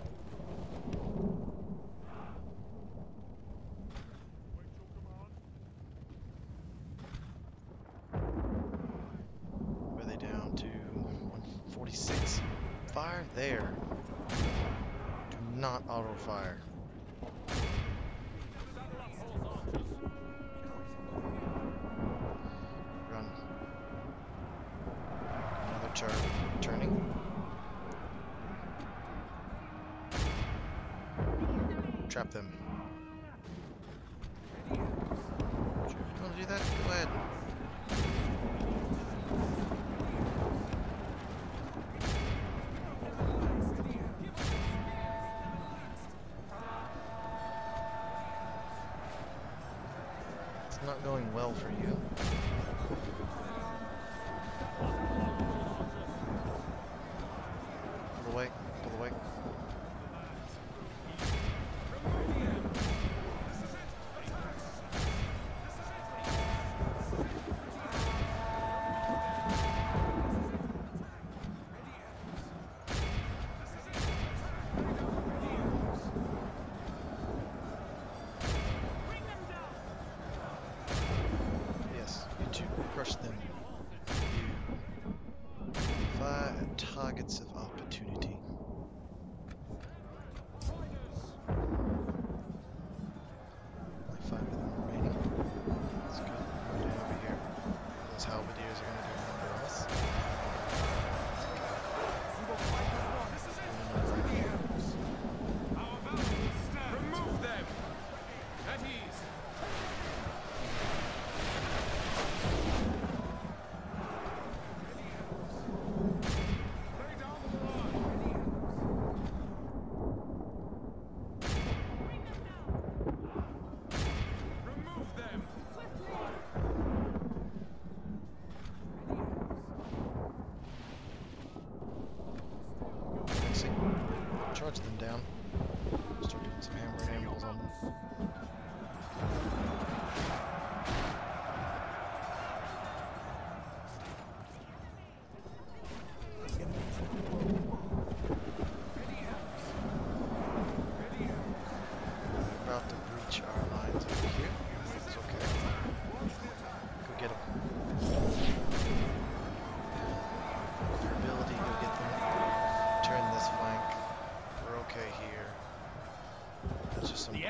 Where are they down to 146? Fire there. Do not auto fire. Trap them.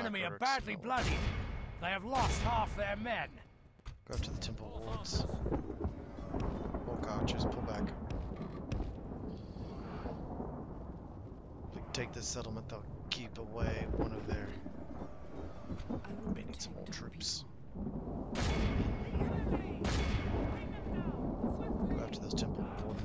Enemy are badly Orcs. bloodied. They have lost half their men. Go up to the temple wards. Orc oh, archers, pull back. If we take this settlement, they'll keep away one of their. May need some more troops. Go after those temple ward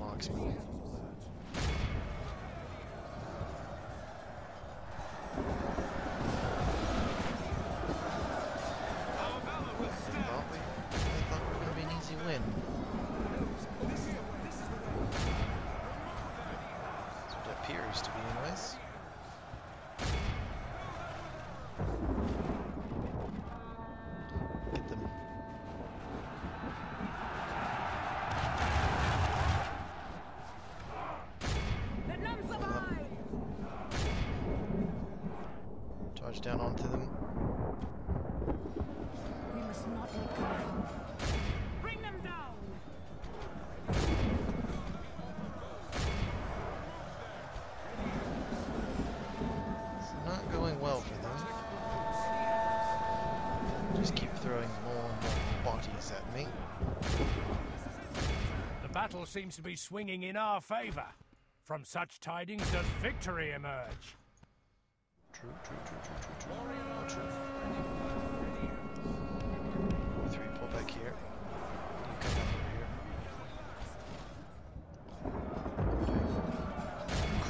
seems to be swinging in our favor. From such tidings does victory emerge. True, true, true, true, true, true. Three, pull back here.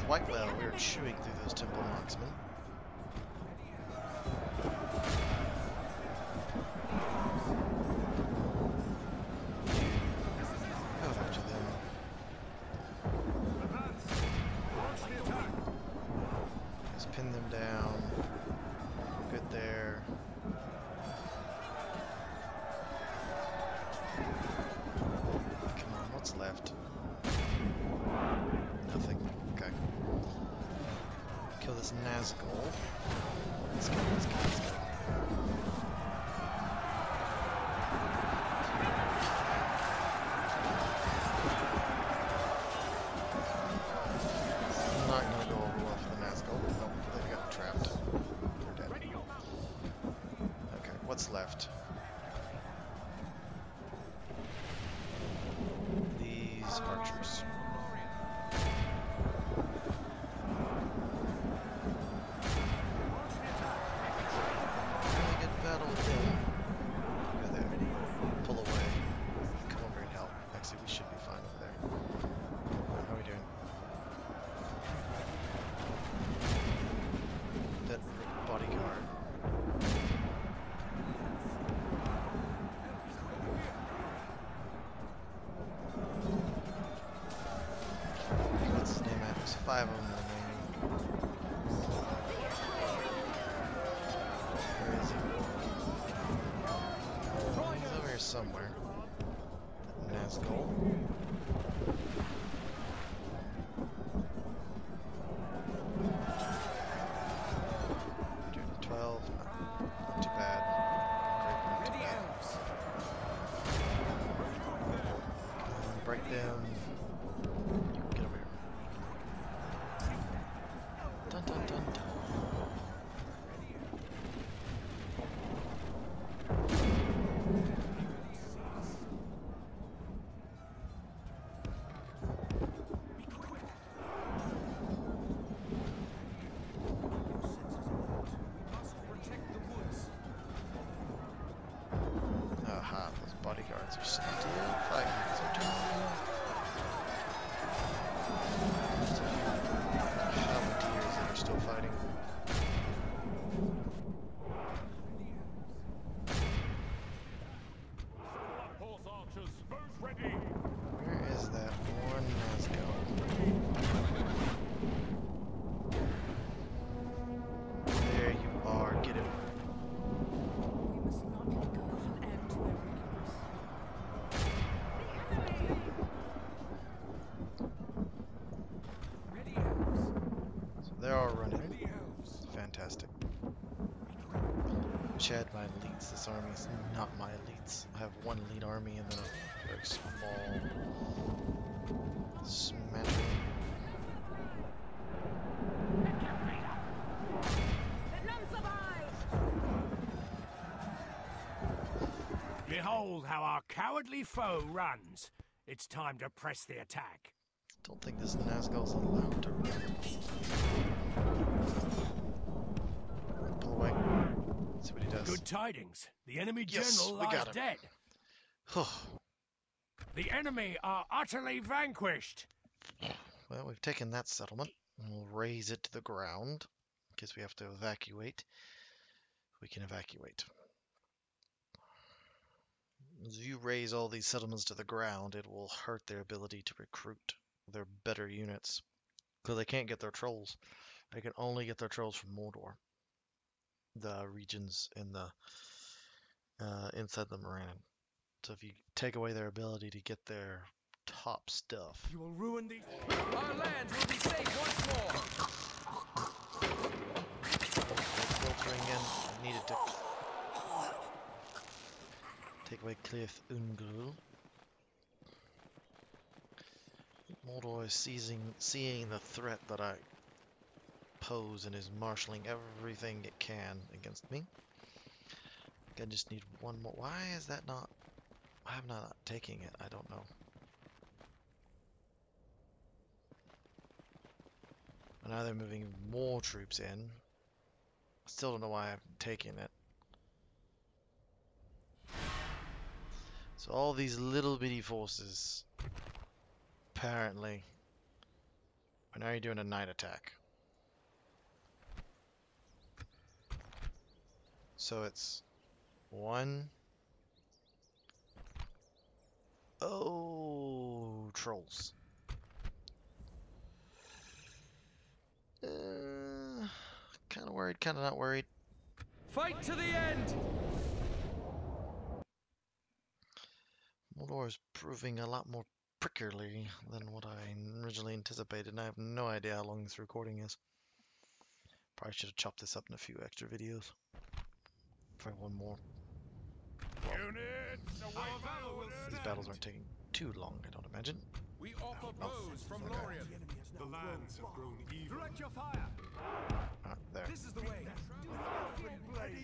Quite well, we are chewing through those temple marksmen. Them. Where is that one Nazgul? There you are. Get him. We must not let go of an end to their wickedness. So they're all running. Fantastic. Wish I had my elites. This army is not my small smattering. Let none survive! Behold how our cowardly foe runs. It's time to press the attack. Don't think this Nazgul's allowed to run. Pull away. See what he does. Good tidings. The enemy Yes, general lies dead. The enemy are utterly vanquished. well, we've taken that settlement. and We'll raise it to the ground. In case we have to evacuate. We can evacuate. As you raise all these settlements to the ground, it will hurt their ability to recruit their better units. Because they can't get their trolls. They can only get their trolls from Mordor. The regions in the uh, inside the Moran. So if you take away their ability to get their top stuff, You will ruin the Our lands will be safe once more. filtering in. I needed to take away Cirith Ungol. Mordor is seizing, seeing the threat that I pose and is marshaling everything it can against me. I just need one more. Why is that not? I'm not taking it. I don't know. And now they're moving more troops in. Still don't know why I'm taking it. So all these little bitty forces, apparently, but now you're doing a night attack. So it's one, Oh, trolls. Uh, kind of worried, kind of not worried. Fight to the end! Mordor is proving a lot more prickly than what I originally anticipated, and I have no idea how long this recording is. Probably should have chopped this up in a few extra videos. Probably one more. Units, await Our my valor will orders. These battles aren't taking too long, I don't imagine. We offer blows from Lorien. The lands have grown evil. Direct your fire. Ah, there. This is the way.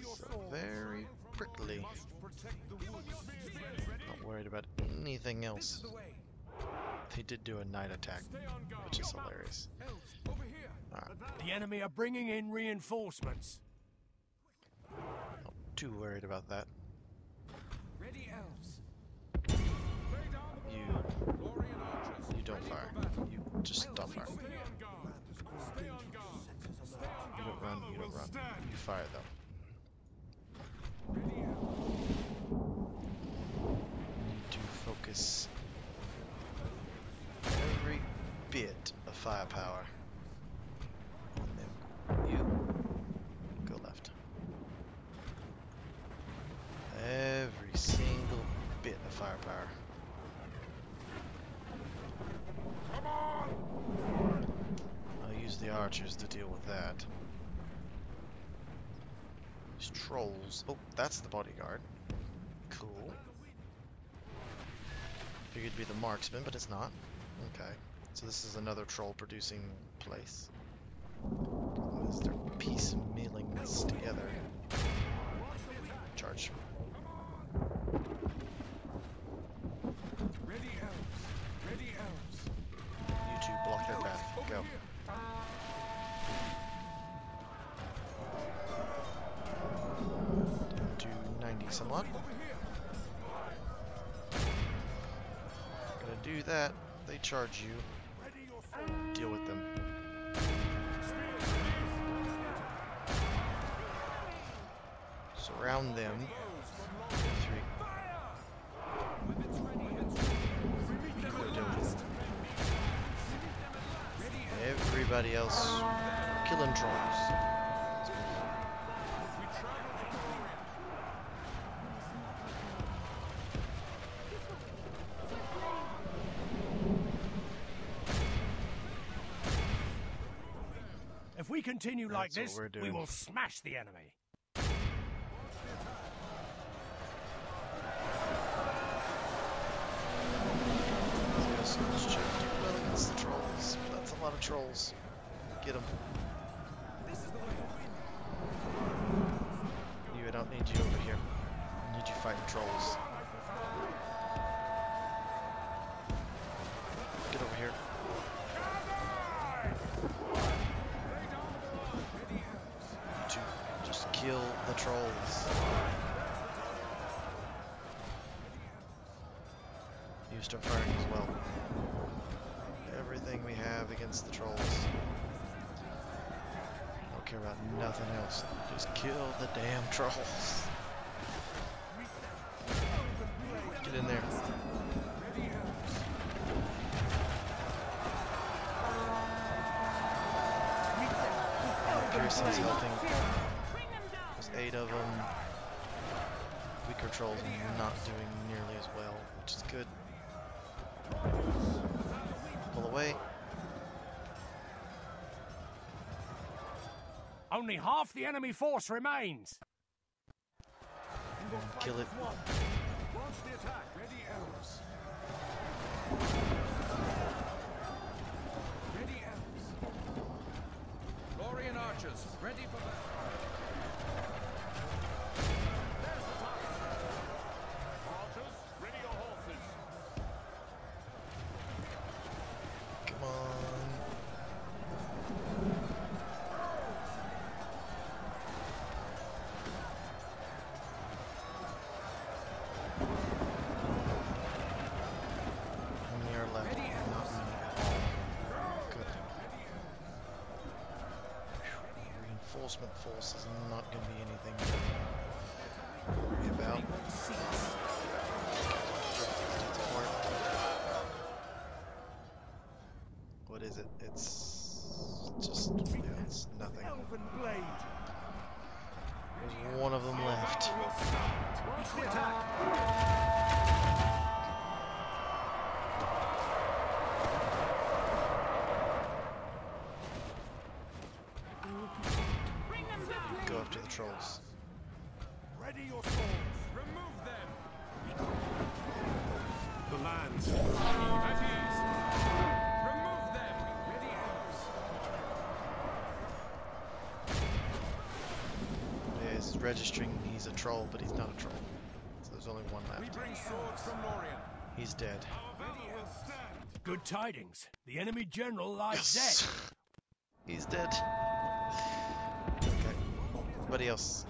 So very prickly. Protect the woods. Not worried about anything This else. is the way. They did do a night attack, Stay on guard. which is hilarious. Elves, over here. The enemy are bringing in reinforcements. Not too worried about that. You you don't fire. You just stop firing. Stay on guard. Stay on guard. Stay on You don't run, you don't run. You fire though. Need to focus every single bit of firepower on them. You go left. Every single bit of firepower. Come on! I'll use the archers to deal with that. These trolls. Oh, that's the bodyguard. Cool. Figured it'd be the marksman, but it's not. Okay. So this is another troll producing place. As they're piecemealing this together. Charge. 90 somewhat. Over here. Gonna do that. They charge you. Deal with them. Surround them. Everybody else killing trolls. Continue like That's what this, we're we doing. will smash the enemy. Yes, let's check. Do well against the trolls. That's a lot of trolls. Get them. This is the way. You, I don't need you over here. I need you fighting trolls. Get over here. Start firing as well. Everything we have against the trolls. Don't care about nothing else. Just kill the damn trolls. Only half the enemy force remains. Kill it. Launch the attack. Ready, elves. Ready, elves. Lorien archers, ready for battle. Reinforcement force is not going to be anything to worry about. What is it? It's just yeah, it's nothing. Go after the trolls. Ready your swords. Remove them. The lands At ease. Remove them. Ready elves. Yeah, It's registering he's a troll, but he's not a troll. So there's only one We left. bring swords from Lorien. He's dead. Ready elves. Stand. Good tidings. The enemy general lies Yes! dead. He's dead. Anybody else?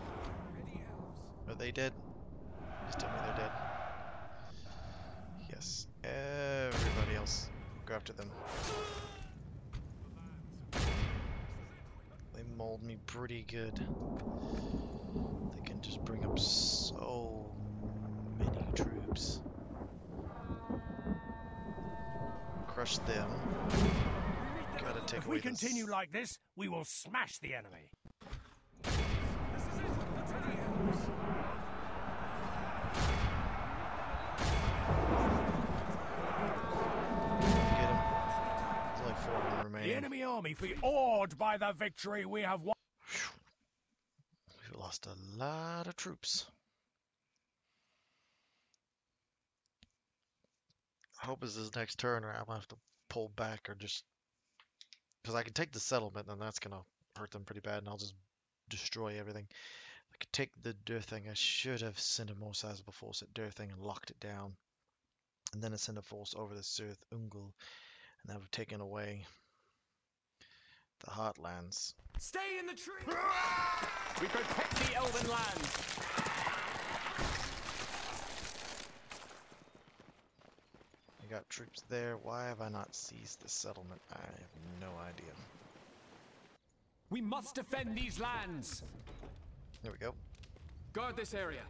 Are they dead? Just tell me they're dead. Yes. Everybody else. Go after them. They mold me pretty good. They can just bring up so many troops. Crush them. Gotta take If away we continue this. like this, we will smash the enemy. Army be awed by the victory we have won. We've lost a lot of troops. I hope it's this next turn, or I'm gonna have to pull back or just because I can take the settlement, and that's gonna hurt them pretty bad, and I'll just destroy everything. I could take the Durthang. I should have sent a more sizable force at Durthang and locked it down, and then I send a force over the Cirith Ungol, and that would have taken away the Heartlands. Stay in the tree. we protect the elven lands. I got troops there. Why have I not seized the settlement? I have no idea. We must defend these lands. There we go. Guard this area.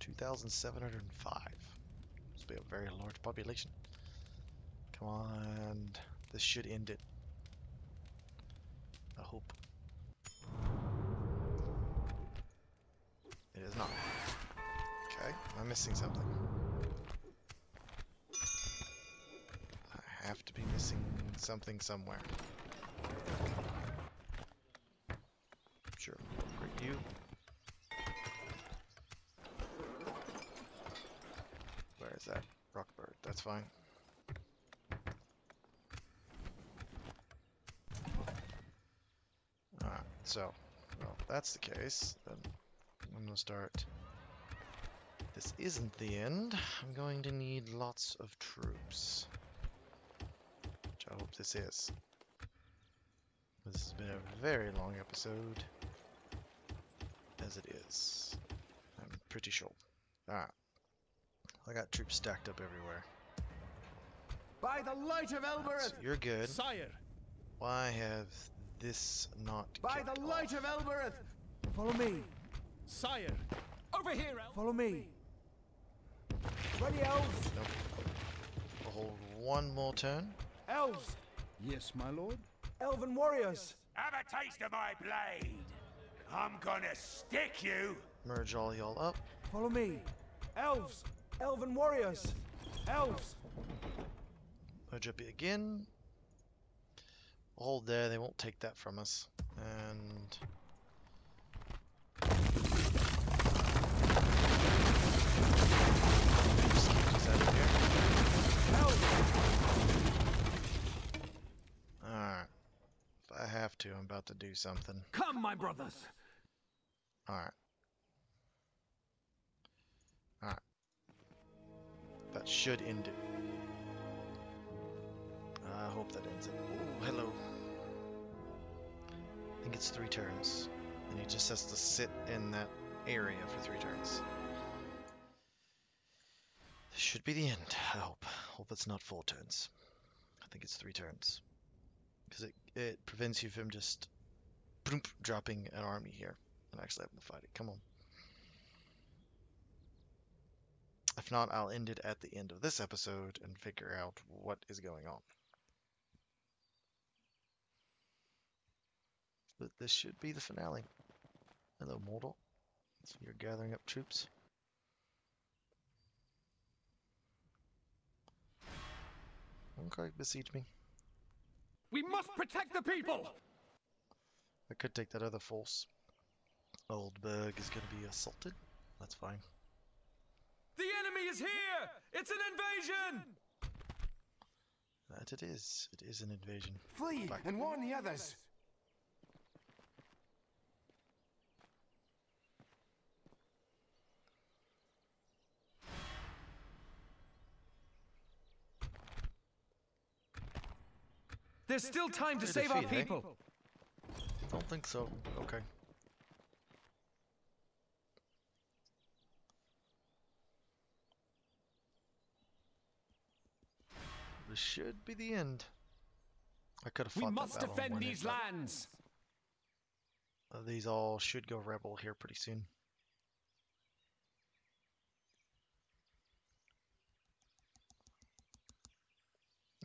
2,705. Must be a very large population. Come on. This should end it. I hope. It is not. Okay, I'm missing something. I have to be missing something somewhere. Sure, upgrade you. Where is that? Rockbird, that's fine. Alright, so, well, if that's the case, then I'm gonna start. This isn't the end. I'm going to need lots of troops. Which I hope this is. This has been a very long episode. As it is. I'm pretty sure. Alright. I got troops stacked up everywhere. By the light of Elbereth. So you're good. Sire. Why have this not By kicked the off? light of Elbereth. Follow me. Sire. Over here, elf. Follow me. Ready, elves. Nope. We'll hold one more turn. Elves. Yes, my lord. Elven warriors. Have a taste of my blade. I'm gonna stick you. Merge all y'all up. Follow me. Elves. Elven warriors. Elves. Merge up again. Hold there. They won't take that from us. And Just keep this out of here. Elves. Alright. If I have to, I'm about to do something. Come, my brothers. Alright. Alright. That should end it. I hope that ends it. Oh, hello. I think it's three turns. And he just has to sit in that area for three turns. This should be the end, I hope. Hope it's not four turns. I think it's three turns. Because it, it prevents you from just boom, dropping an army here and actually having to fight it. Come on. If not, I'll end it at the end of this episode and figure out what is going on. But this should be the finale. Hello, Mordor. So you're gathering up troops. Okay, besiege me. We must protect the people! I could take that other force. Oldberg is going to be assaulted. That's fine. The enemy is here! It's an invasion! That it is. It is an invasion. Flee Back. and warn the others. There's still time to save our defeat, eh? people. Don't think so. Okay. This should be the end. I could have fought We must defend won it, these lands. uh, these all should go rebel here pretty soon.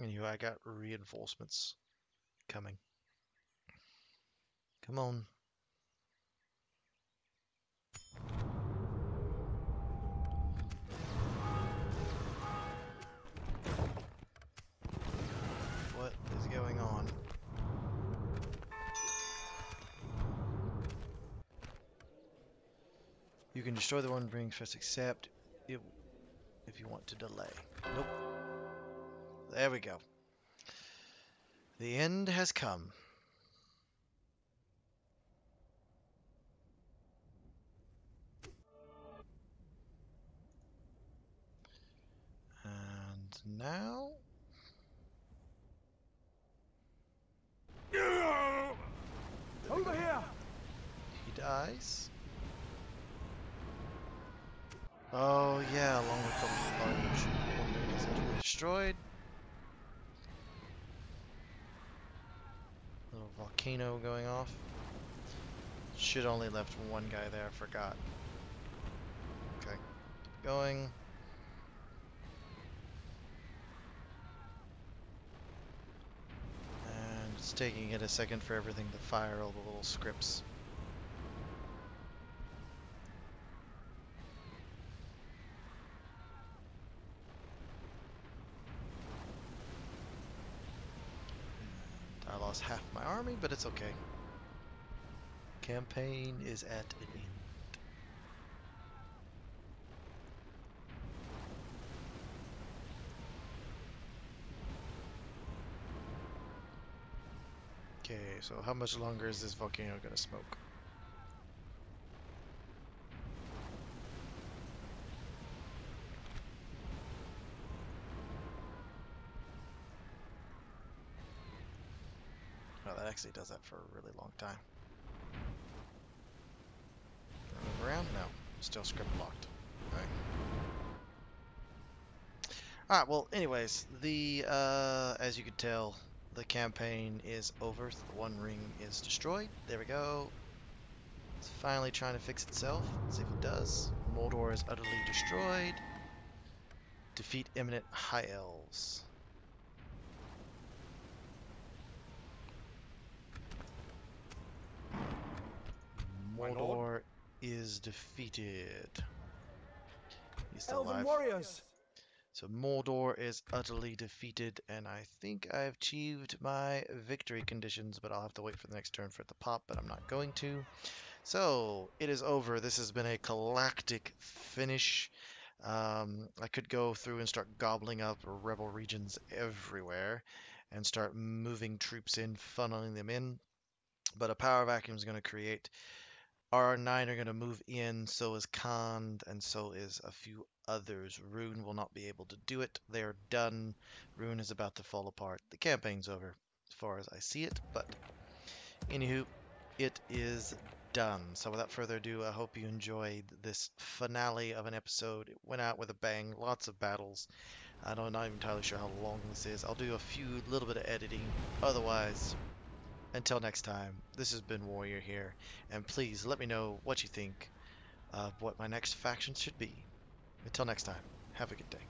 Anyway, I got reinforcements coming. Come on. What is going on? You can destroy the one bring first except if you want to delay. Nope. There we go. The end has come. And now Over here! he dies. Oh yeah, along with the large one is destroyed. Little volcano going off. Should only left one guy there, I forgot. Okay. Keep going. And it's taking it a second for everything to fire all the little scripts. I lost half my army, but it's okay. Campaign is at an end. Okay, so how much longer is this volcano gonna smoke? Oh, that actually does that for a really long time. Move around? No. Still script locked. Okay. Alright, well, anyways, the, uh, as you can tell, the campaign is over. The One Ring is destroyed. There we go. It's finally trying to fix itself. Let's see if it does. Mordor is utterly destroyed. Defeat imminent High Elves. Mordor is defeated. He's still Elven alive. warriors! So Mordor is utterly defeated, and I think I've achieved my victory conditions, but I'll have to wait for the next turn for it to pop, but I'm not going to. So, it is over. This has been a galactic finish. Um, I could go through and start gobbling up rebel regions everywhere and start moving troops in, funneling them in. But a power vacuum is going to create R9 are going to move in, so is Khan, and so is a few others. Rhûn will not be able to do it. They're done. Rhûn is about to fall apart. The campaign's over, as far as I see it, but anywho, it is done. So without further ado, I hope you enjoyed this finale of an episode. It went out with a bang, lots of battles. I don't, I'm not entirely sure how long this is. I'll do a few little bit of editing. Otherwise, Until next time, this has been Warrior here, and please let me know what you think of what my next faction should be. Until next time, have a good day.